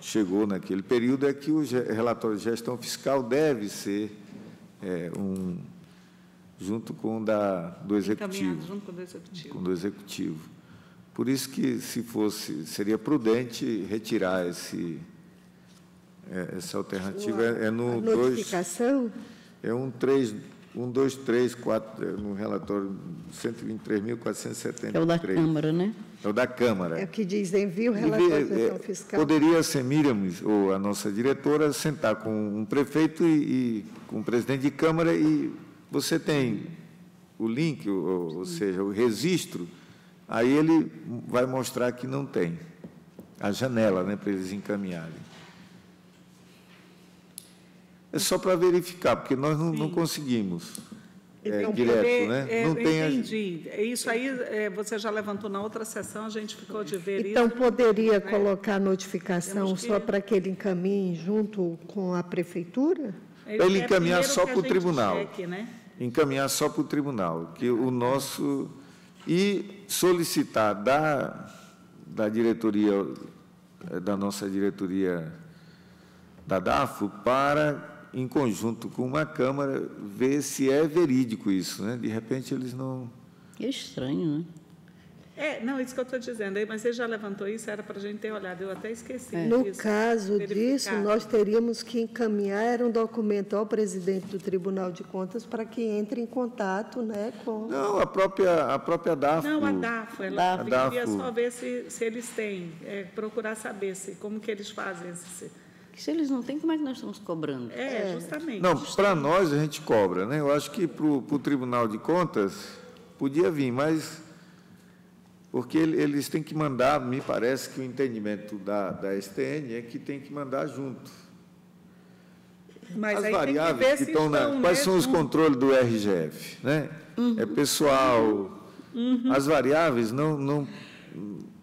chegou naquele período é que o relatório de gestão fiscal deve ser é, um junto com o da do executivo Encaminhado junto com o do Executivo. com o do executivo. Por isso que, se fosse, seria prudente retirar esse, é, essa alternativa. É, é no 2, notificação é um 3, um, 2, 3, 4, é no relatório 123.473. É o da Câmara, né? É o da Câmara. é o que diz envio o relatório de é, fiscal. Poderia ser Miriam, ou a nossa diretora, sentar com um prefeito e, e com o presidente de Câmara e você tem o link, ou, ou seja, o registro, aí ele vai mostrar que não tem a janela né, para eles encaminharem. É só para verificar, porque nós não, não conseguimos é, Então, direto, poder- né? é, não eu tem a- entendi. É Isso aí é, você já levantou na outra sessão, a gente ficou de ver Então, isso. poderia né? colocar a notificação que- só para que ele encaminhe junto com a prefeitura? Ele é encaminhar só a pro gente tribunal. cheque, né? encaminhar só para o tribunal, que o nosso e solicitar da da diretoria eh, da nossa diretoria da DAFO para em conjunto com uma câmara ver se é verídico isso, né? De repente eles não É estranho, né? É, não, isso que eu estou dizendo aí, mas você já levantou isso, era para a gente ter olhado, eu até esqueci No disso. caso disso, nós teríamos que encaminhar um documento ao presidente do Tribunal de Contas para que entre em contato né, com... não a própria a própria DAFO Não, a DAFO, ela A queria DAFO. só ver se, se eles têm, é, procurar saber se, como que eles fazem esse... Que se eles não têm, como é que nós estamos cobrando? É, justamente. Não, para nós a gente cobra, né? Eu acho que para o Tribunal de Contas podia vir, mas porque ele- eles têm que mandar, me parece que o entendimento da, da STN é que tem que mandar junto. Mas As que variáveis que se estão na. Quais né, são os controles do RGF? Né? É pessoal, As variáveis não, não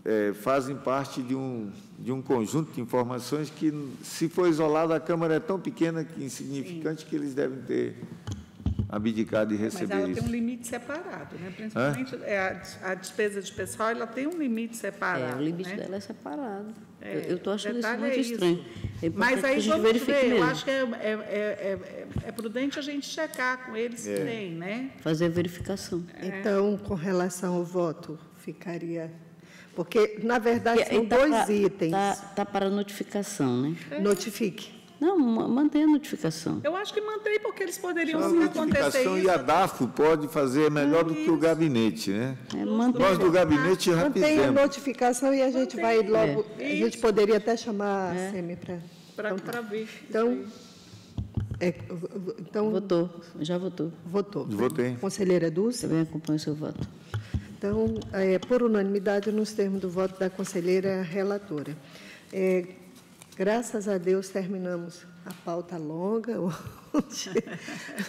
é, fazem parte de um, de um conjunto de informações que, se for isolado, a Câmara é tão pequena que insignificante que eles devem ter abdicado de Mas receber ela isso. tem um limite separado, né? Principalmente é, a, a despesa de pessoal, ela tem um limite separado. É, o limite né? dela é separado. É, eu estou achando isso muito é isso. estranho. É Mas aí vamos ver, eu mesmo. acho que é, é, é, é- prudente a gente checar com eles se tem, né? Fazer a verificação. Então, com relação ao voto, ficaria... Porque, na verdade, são tá dois pra- itens. Tá, tá para notificação, né? Notifique. Não, ma- mantém a notificação. Eu acho que mantém, porque eles poderiam, A se acontecer notificação isso... e a DAFO pode fazer melhor do que o gabinete, né? É, mantém. Nós do gabinete já Mantém a fizemos. notificação e a gente vai logo... A Isso. gente poderia até chamar a SEMI para... Para ver. Então, é, então Votou, já votou. votou. Votei. Conselheira Dulce? Também acompanha o seu voto. Então, é, por unanimidade, nos termos do voto da conselheira relatora. É, graças a Deus, terminamos a pauta longa. hoje.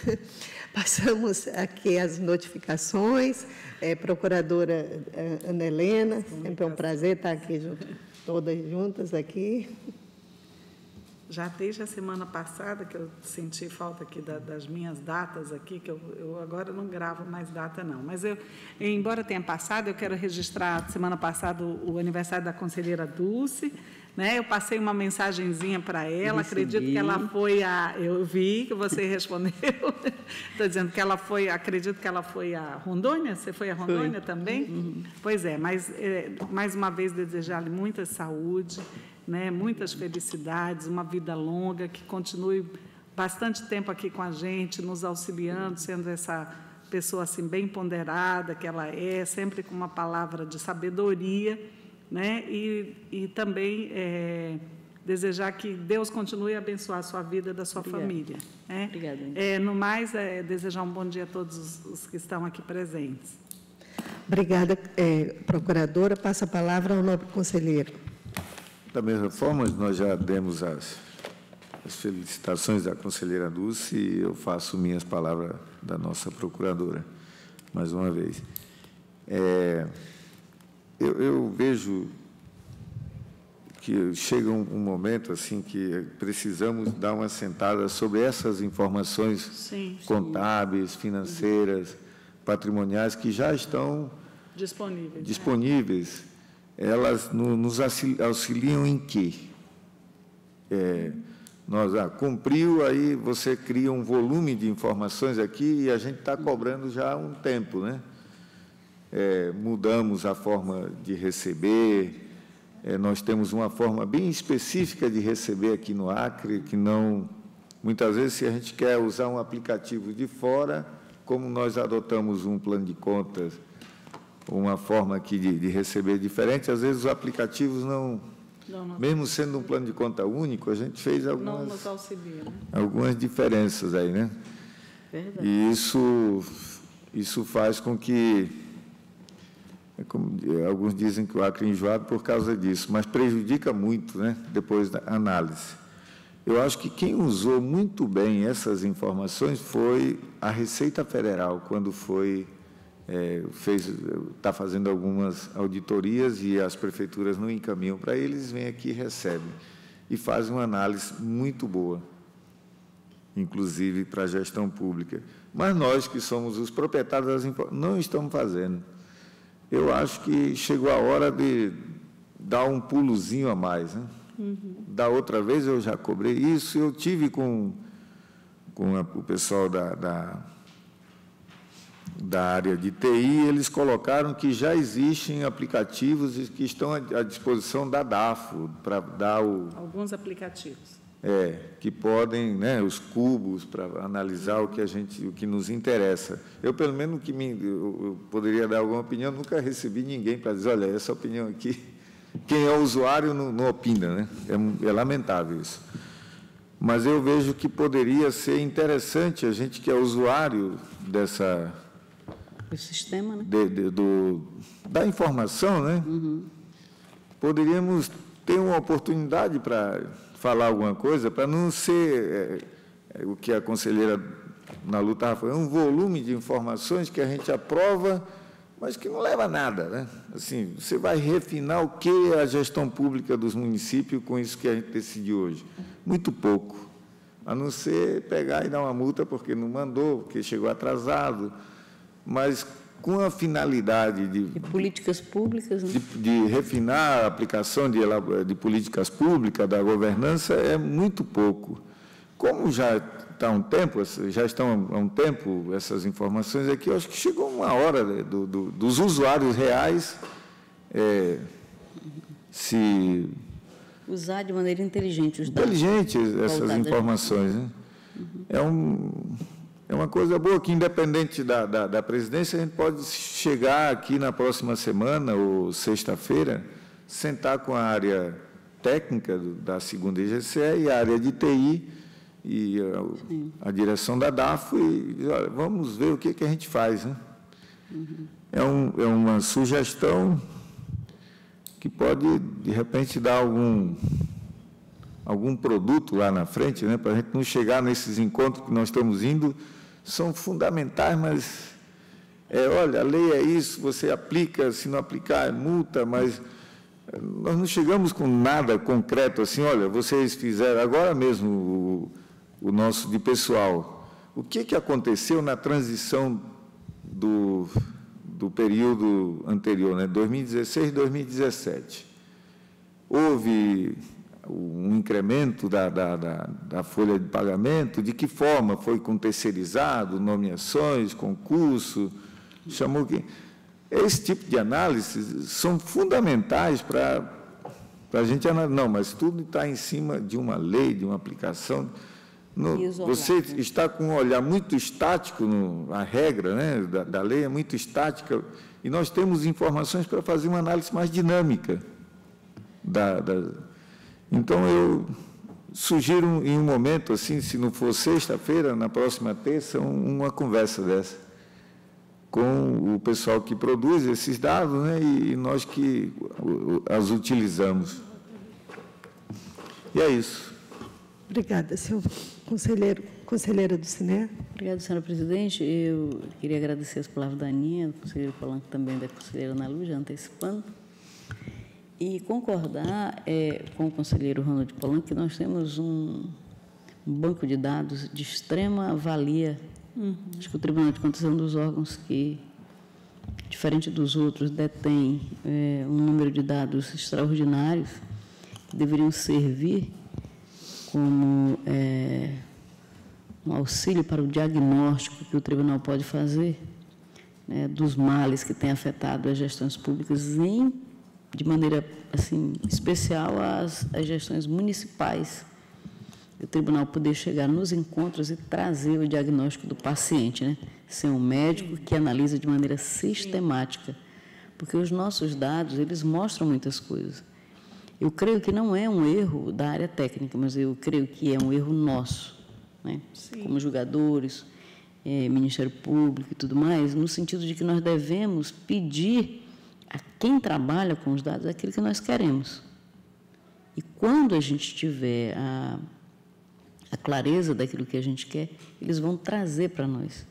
Passamos aqui as notificações. É, procuradora é, Ana Helena, sempre é um prazer estar aqui, junto, todas juntas aqui. Já desde a semana passada que eu senti falta aqui da- das minhas datas aqui, que eu, eu agora não gravo mais data não, mas eu, embora tenha passado, eu quero registrar semana passada o, o aniversário da conselheira Dulce, né? Eu passei uma mensagenzinha para ela, Recebi. acredito que ela foi a, eu vi que você respondeu, estou dizendo que ela foi, acredito que ela foi a Rondônia, você foi a Rondônia também? Pois é, mas é, mais uma vez desejar-lhe muita saúde, né, muitas felicidades, uma vida longa, que continue bastante tempo aqui com a gente, nos auxiliando, sendo essa pessoa assim bem ponderada que ela é, sempre com uma palavra de sabedoria, né, e, e também é, desejar que Deus continue a abençoar a sua vida e da sua Obrigada. família. Né? Obrigada. É, no mais, é, desejar um bom dia a todos os, os que estão aqui presentes. Obrigada, é, procuradora. Passa a palavra ao nobre conselheiro. Da mesma forma, nós já demos as, as felicitações da conselheira Dulce e eu faço minhas palavras da nossa procuradora, mais uma vez. É, eu, eu vejo que chega um, um momento assim que precisamos dar uma sentada sobre essas informações Sim, contábeis, financeiras, patrimoniais que já estão disponível. disponíveis, elas no- nos auxili- auxiliam em quê? É, nós, ah, cumpriu, aí você cria um volume de informações aqui e a gente está cobrando já há um tempo, né? É, mudamos a forma de receber, é, nós temos uma forma bem específica de receber aqui no Acre, que não. Muitas vezes, se a gente quer usar um aplicativo de fora, como nós adotamos um plano de contas, uma forma aqui de, de receber diferente, às vezes os aplicativos não. Não, não, Mesmo sendo um plano de conta único, a gente fez algumas, auxilia. Né? algumas diferenças aí, né? Verdade. E isso, isso faz com que, como di- alguns dizem que o Acre é enjoado por causa disso, mas prejudica muito, né, depois da análise. Eu acho que quem usou muito bem essas informações foi a Receita Federal, quando foi é, fez está fazendo algumas auditorias e as prefeituras não encaminham para eles, vêm aqui e recebem e fazem uma análise muito boa inclusive para a gestão pública. Mas nós, que somos os proprietários das não estamos fazendo. Eu acho que chegou a hora de dar um pulozinho a mais. Né? Da outra vez eu já cobrei isso, eu tive com, com a- o pessoal da, da, da área de TI, eles colocaram que já existem aplicativos que estão à disposição da DAFO para dar o, Alguns aplicativos. É, que podem, né, os cubos para analisar o que a gente, o que nos interessa. Eu pelo menos que me, eu, poderia dar alguma opinião, nunca recebi ninguém para dizer, olha, essa opinião aqui, quem é usuário não, não opina, né? É, é lamentável isso. Mas eu vejo que poderia ser interessante a gente que é usuário dessa O sistema, né? de- de- do, da informação, né? Poderíamos ter uma oportunidade para falar alguma coisa, para não ser é, é, o que a conselheira na luta falando, um volume de informações que a gente aprova, mas que não leva a nada. Né? Assim, você vai refinar o que é a gestão pública dos municípios com isso que a gente decidiu hoje? Muito pouco, a não ser pegar e dar uma multa porque não mandou, porque chegou atrasado, mas com a finalidade de, de políticas públicas, né? de, de, refinar a aplicação de, de políticas públicas, da governança, é muito pouco. Como já está um tempo, já estão há um tempo essas informações aqui, eu acho que chegou uma hora do, do, dos usuários reais é, se... Usar de maneira inteligente os dados. Inteligente essas informações. Né? Uhum. É, um, é uma coisa boa que, independente da, da, da presidência, a gente pode chegar aqui na próxima semana ou sexta-feira, sentar com a área técnica da segunda IGCE e a área de TI e a, a, direção da DAFO e olha, vamos ver o que, que a gente faz. Né? Uhum. É, um, é uma sugestão que pode, de repente, dar algum, algum produto lá na frente, né? para a gente não chegar nesses encontros que nós estamos indo, são fundamentais, mas, é, olha, a lei é isso, você aplica, se não aplicar, é multa, mas nós não chegamos com nada concreto assim, olha, vocês fizeram agora mesmo o, o nosso de pessoal. O que, que aconteceu na transição do, do período anterior, né, 2016 2017? Houve um incremento da, da, da, da, folha de pagamento, de que forma foi com terceirizado, nomeações, concurso, chamou que esse tipo de análise são fundamentais para a gente analisar. Não, mas tudo está em cima de uma lei, de uma aplicação. No, você está com um olhar muito estático, no, a regra né, da, da lei é muito estática, e nós temos informações para fazer uma análise mais dinâmica. Da, da, então, eu sugiro em um momento, assim, se não for sexta-feira, na próxima terça, um, uma conversa dessa com o pessoal que produz esses dados né, e nós que as utilizamos. E é isso. Obrigada, senhor conselheiro, conselheira do Cine. Obrigada, senhora presidente. Eu queria agradecer as palavras da Aninha, do conselheiro Polanco também, da conselheira Ana Luz, já antecipando, e concordar é, com o conselheiro Ronald Polanco que nós temos um, banco de dados de extrema valia. Uhum. Acho que o Tribunal de Contas é um dos órgãos que, diferente dos outros, detém é, um número de dados extraordinários que deveriam servir como é, um auxílio para o diagnóstico que o tribunal pode fazer né, dos males que têm afetado as gestões públicas, em, de maneira assim especial as, as gestões municipais. O tribunal poder chegar nos encontros e trazer o diagnóstico do paciente, né? ser um médico que analisa de maneira sistemática, porque os nossos dados eles mostram muitas coisas. Eu creio que não é um erro da área técnica, mas eu creio que é um erro nosso, né? como julgadores, é, Ministério Público e tudo mais, no sentido de que nós devemos pedir a quem trabalha com os dados aquilo que nós queremos. E quando a gente tiver a, a clareza daquilo que a gente quer, eles vão trazer para nós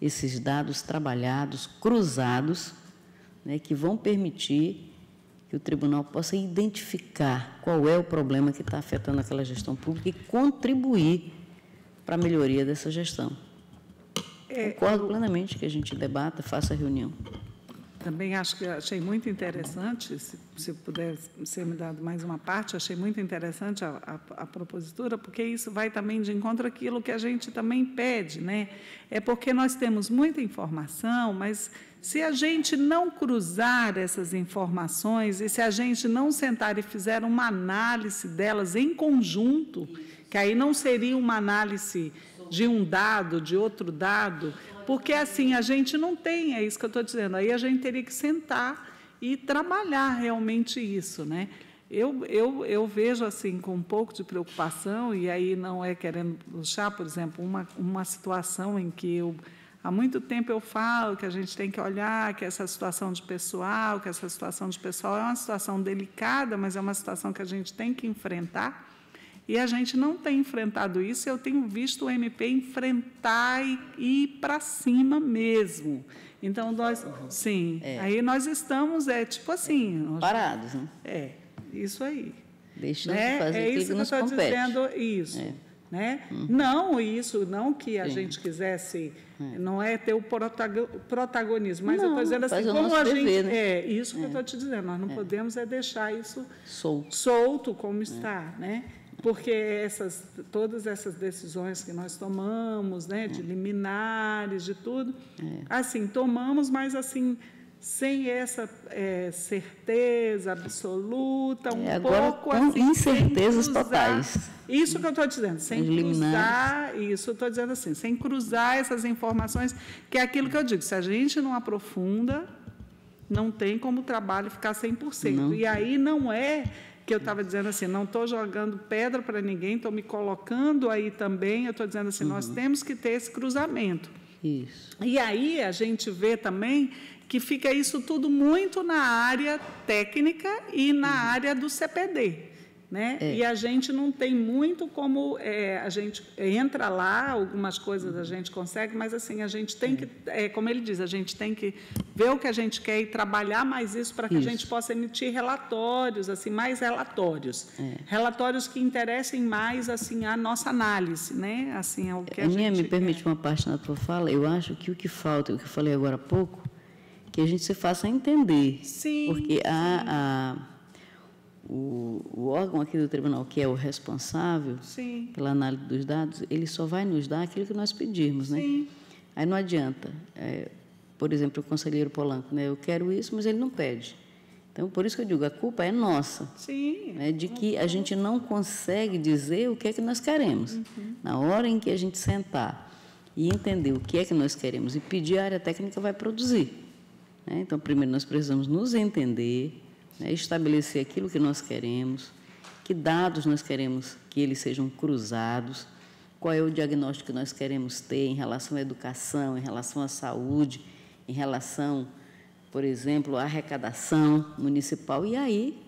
esses dados trabalhados, cruzados, né, que vão permitir que o tribunal possa identificar qual é o problema que está afetando aquela gestão pública e contribuir para a melhoria dessa gestão. É, Concordo plenamente que a gente debata, faça a reunião. Também acho que achei muito interessante, se, se puder ser me dado mais uma parte, achei muito interessante a, a, a, propositura, porque isso vai também de encontro àquilo que a gente também pede, né? É porque nós temos muita informação, mas se a gente não cruzar essas informações e se a gente não sentar e fizer uma análise delas em conjunto, que aí não seria uma análise de um dado, de outro dado, porque assim a gente não tem, é isso que eu estou dizendo, aí a gente teria que sentar e trabalhar realmente isso, né? Eu, eu, eu vejo assim com um pouco de preocupação, e aí não é querendo puxar, por exemplo, uma, uma situação em que eu Há muito tempo eu falo que a gente tem que olhar que essa situação de pessoal, que essa situação de pessoal é uma situação delicada, mas é uma situação que a gente tem que enfrentar. E a gente não tem enfrentado isso, eu tenho visto o MP enfrentar e ir para cima mesmo. Então, nós, sim, É. aí nós estamos, é tipo assim... nós- Parados, né? É, isso aí. Deixando Né? de fazer é isso que que eu nos estou compete. É. dizendo, isso. Né? Não isso, não que a Sim. gente quisesse, não é ter o protago- protagonismo, mas eu Não, estou dizendo assim, como a gente. dever, né? É, isso que eu estou te dizendo, nós não podemos é deixar isso Solto. solto como está, né? Porque essas, todas essas decisões que nós tomamos, né, de liminares, de tudo, assim, tomamos, mas assim, sem essa eh, certeza absoluta, um É, agora pouco assim, sem incertezas cruzar- totais. Isso que eu estou dizendo, sem cruzar, isso eu estou dizendo assim, sem cruzar essas informações, que é aquilo que eu digo, se a gente não aprofunda, não tem como o trabalho ficar 100%. Não. E aí não é que eu estava dizendo assim, não estou jogando pedra para ninguém, estou me colocando aí também, eu estou dizendo assim, Uhum. nós temos que ter esse cruzamento. Isso. E aí a gente vê também que fica isso tudo muito na área técnica e na área do CPD. Né? E a gente não tem muito como é, a gente entra lá, algumas coisas a gente consegue, mas assim a gente tem que, é, como ele diz, a gente tem que ver o que a gente quer e trabalhar mais isso para que a Isso. gente possa emitir relatórios, assim, mais relatórios, relatórios que interessem mais assim a nossa análise, né? Assim ao que a Aninha, gente me permite uma parte na tua fala? Eu acho que o que falta, o que eu falei agora há pouco, que a gente se faça entender. Sim, Porque a, a- o, o órgão aqui do tribunal, que é o responsável Sim. pela análise dos dados, ele só vai nos dar aquilo que nós pedirmos, né? Sim. Aí não adianta. é, por exemplo, o conselheiro Polanco, né? Eu quero isso, mas ele não pede. Então, por isso que eu digo, a culpa é nossa. Sim. né, de que a gente não consegue dizer o que é que nós queremos. Na hora em que a gente sentar e entender o que é que nós queremos e pedir, a área técnica vai produzir. né? Então, primeiro nós precisamos nos entender, né, estabelecer aquilo que nós queremos, que dados nós queremos que eles sejam cruzados, qual é o diagnóstico que nós queremos ter em relação à educação, em relação à saúde, em relação, por exemplo, à arrecadação municipal, e aí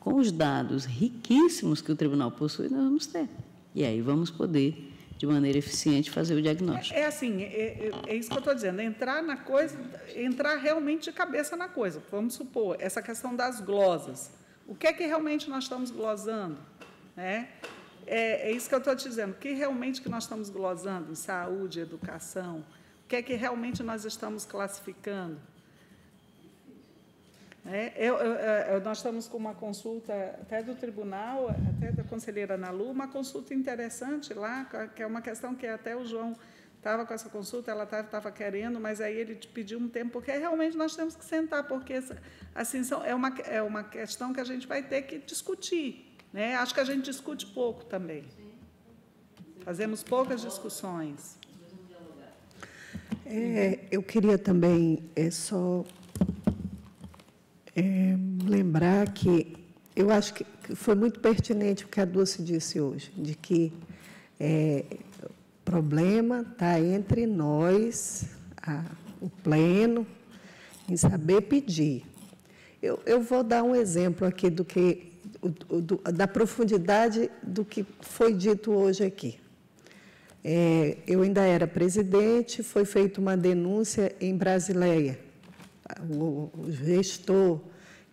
com os dados riquíssimos que o tribunal possui, nós vamos ter. E aí vamos poder, de maneira eficiente, fazer o diagnóstico. É assim, é, é- é isso que eu estou dizendo, entrar na coisa, entrar realmente de cabeça na coisa. Vamos supor, essa questão das glosas. O que é que realmente nós estamos glosando? né? É, é isso que eu estou te dizendo. O que realmente que nós estamos glosando em saúde, educação? O que é que realmente nós estamos classificando? É, eu- eu- nós estamos com uma consulta até do tribunal, até da conselheira Ana Lu, uma consulta interessante lá, que é uma questão que até o João estava com essa consulta, ela estava querendo, mas aí ele pediu um tempo, porque realmente nós temos que sentar, porque assim, são, é, uma, é uma questão que a gente vai ter que discutir. Né? Acho que a gente discute pouco também. Fazemos poucas discussões. É, eu queria também é, só é, lembrar que eu acho que foi muito pertinente o que a Dulce disse hoje, de que é, o problema está entre nós, a- o pleno, em saber pedir. Eu, eu vou dar um exemplo aqui do que, do- da profundidade do que foi dito hoje aqui. É, eu ainda era presidente, foi feita uma denúncia em Brasileia. O, o gestor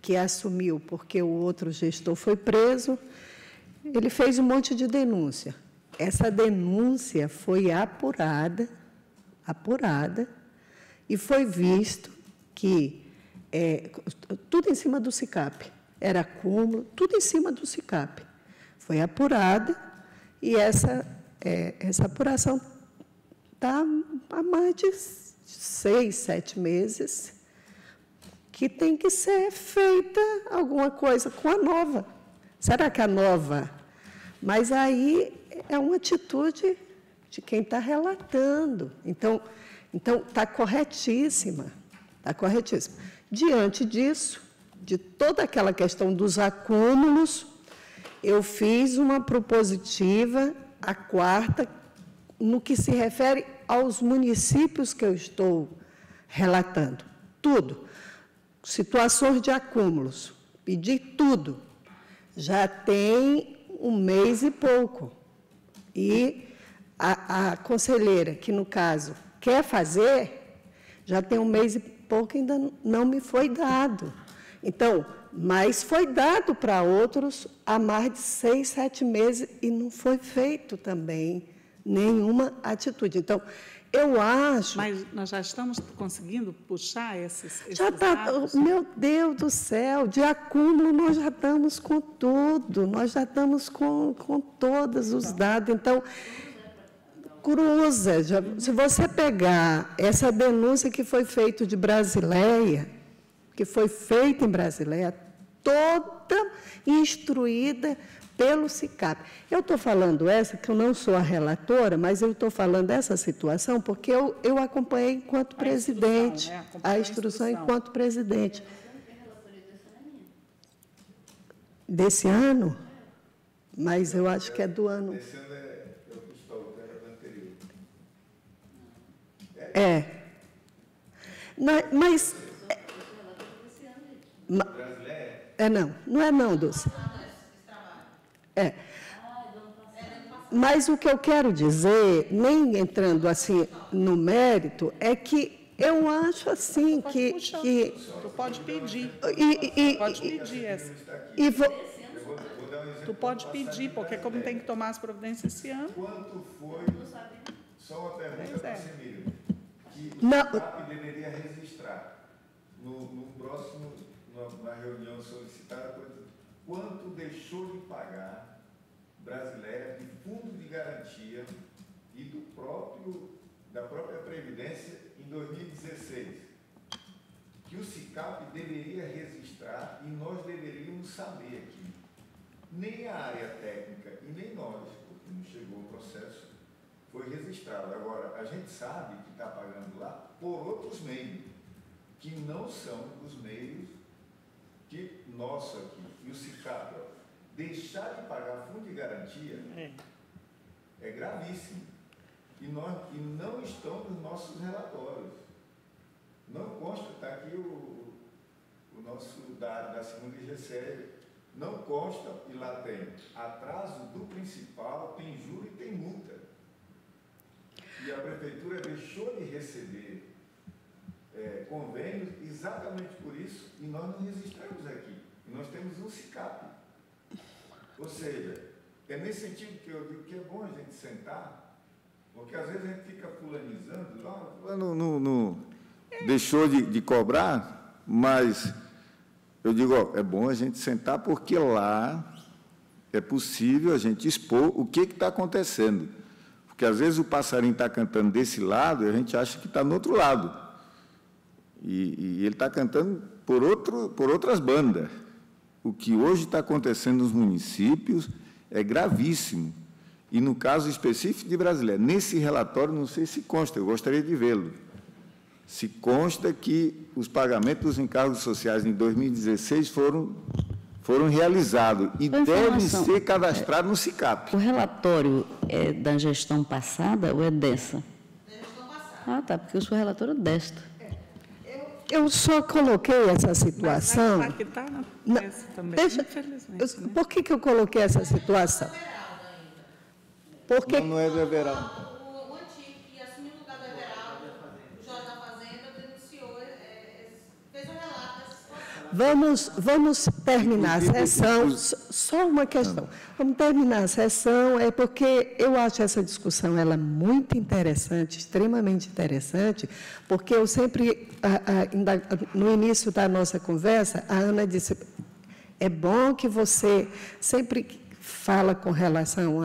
que assumiu, porque o outro gestor foi preso, ele fez um monte de denúncia. Essa denúncia foi apurada, apurada, e foi visto que é, tudo em cima do SICAP, era acúmulo, tudo em cima do SICAP. Foi apurada e essa, é, essa apuração está há mais de seis, sete meses que tem que ser feita alguma coisa com a nova. Será que a nova? Mas aí é uma atitude de quem está relatando. Então, então está corretíssima, está corretíssima. Diante disso, de toda aquela questão dos acúmulos, eu fiz uma propositiva, a quarta, no que se refere aos municípios que eu estou relatando. Tudo. Situações de acúmulos. Pedi tudo. Já tem um mês e pouco. E a, a conselheira, que no caso quer fazer, já tem um mês e pouco ainda não me foi dado. Então, mas foi dado para outros há mais de seis, sete meses e não foi feito também nenhuma atitude. Então, eu acho. Mas nós já estamos conseguindo puxar esses. esses Já está, atos? meu Deus do céu, de acúmulo nós já estamos com tudo, nós já estamos com, com todos os dados. Então, cruza. já- se você pegar essa denúncia que foi feita de Brasileia, que foi feita em Brasileia, toda instruída pelo SICAP. Eu estou falando essa, que eu não sou a relatora, mas eu estou falando essa situação porque eu, eu acompanhei enquanto A instrução, presidente, né? A a instrução instrução. enquanto presidente. Desse ano? Mas eu acho que é do ano. Esse ano é, eu estou, era do anterior. É. Na- mas. é- É não, não é não, Dulce. É. Mas o que eu quero dizer, nem entrando assim no mérito, é que eu acho assim Pode que. puxar. que Tu pode pedir. e, e- Pode e- pedir essa. e vou. Tu pode pedir, porque como tem que tomar as providências esse ano, Quanto foi, só uma pergunta para é. Miriam, que o Não. SICAP deveria registrar no, no próximo, na, reunião solicitada, quanto, quanto deixou de pagar brasileira de fundo de garantia e do próprio, da própria Previdência em 2016. Que o SICAP deveria registrar e nós deveríamos saber aqui. Nem a área técnica e nem nós, porque não chegou o processo, foi registrado. Agora, a gente sabe que está pagando lá por outros meios, que não são os meios que nosso aqui, e o CICAP, ó, deixar de pagar fundo de garantia é. é gravíssimo. E, nós, e não estão nos nossos relatórios. Não consta, está aqui o, o nosso dado da segunda IGCE, não consta, e lá tem atraso do principal, tem juro e tem multa. E a prefeitura deixou de receber é, convênios exatamente por isso, e nós não registramos aqui. E nós temos um CICAP. Ou seja, é nesse sentido que eu digo que é bom a gente sentar, porque às vezes a gente fica fulanizando, fulano não, não deixou de, de cobrar, mas eu digo, ó, é bom a gente sentar porque lá é possível a gente expor o que está acontecendo. Porque às vezes o passarinho está cantando desse lado e a gente acha que está no outro lado. E, e ele está cantando por, outro, por outras bandas. O que hoje está acontecendo nos municípios é gravíssimo. E no caso específico de Brasileira, nesse relatório, não sei se consta, eu gostaria de vê-lo. Se consta que os pagamentos dos encargos sociais em 2016 foram, foram realizados e devem ser cadastrados no SICAP. O relatório é da gestão passada ou é dessa? Ah, tá, porque eu sou relatora desta. Eu só coloquei essa situação. Mas aqui está na Não, também, deixa- infelizmente. eu- né? Por que, que eu coloquei essa situação? Porque não é do Everaldo. O, o antigo que assumiu o lugar do Everaldo, o Jorge da Fazenda, denunciou, é, é, fez um relato dessa situação. Vamos, vamos terminar a sessão. Só uma questão. Vamos terminar a sessão, é porque eu acho essa discussão ela muito interessante, extremamente interessante, porque eu sempre, no início da nossa conversa, a Ana disse, é bom que você sempre fala com relação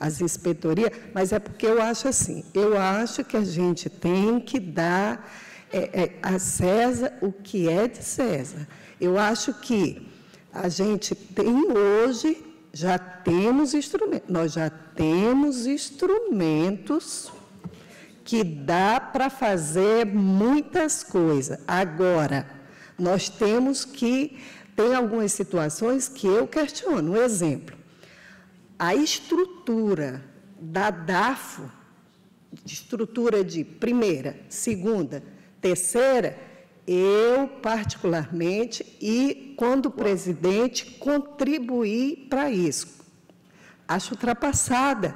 às inspetorias, mas é porque eu acho assim, eu acho que a gente tem que dar é, é, a César o que é de César. Eu acho que a gente tem hoje, já temos instrumentos, nós já temos instrumentos que dá para fazer muitas coisas. Agora, nós temos que. Tem algumas situações que eu questiono. Um exemplo: a estrutura da DAFO, estrutura de primeira, segunda, terceira, Eu, particularmente, e, quando presidente, contribuir para isso. Acho ultrapassada.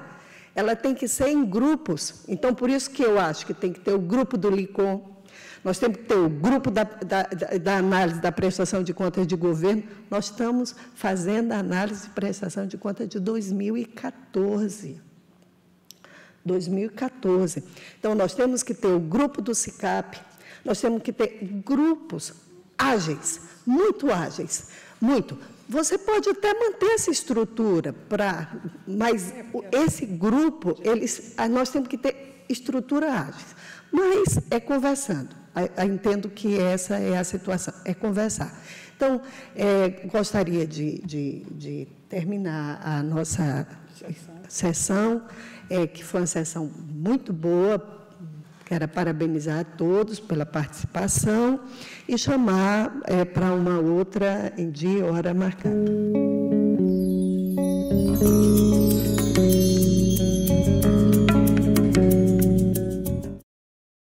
Ela tem que ser em grupos. Então, por isso que eu acho que tem que ter o grupo do LICOM, nós temos que ter o grupo da, da, da, análise da prestação de contas de governo. Nós estamos fazendo a análise de prestação de contas de 2014. 2014. Então, nós temos que ter o grupo do SICAP, nós temos que ter grupos ágeis, muito ágeis, muito. Você pode até manter essa estrutura para, mas esse grupo, eles, nós temos que ter estrutura ágeis. Mas é conversando. Entendo que essa é a situação, é conversar. Então, é, gostaria de, de, de, terminar a nossa sessão, é, que foi uma sessão muito boa. Quero parabenizar a todos pela participação e chamar é, para uma outra em dia e hora marcada.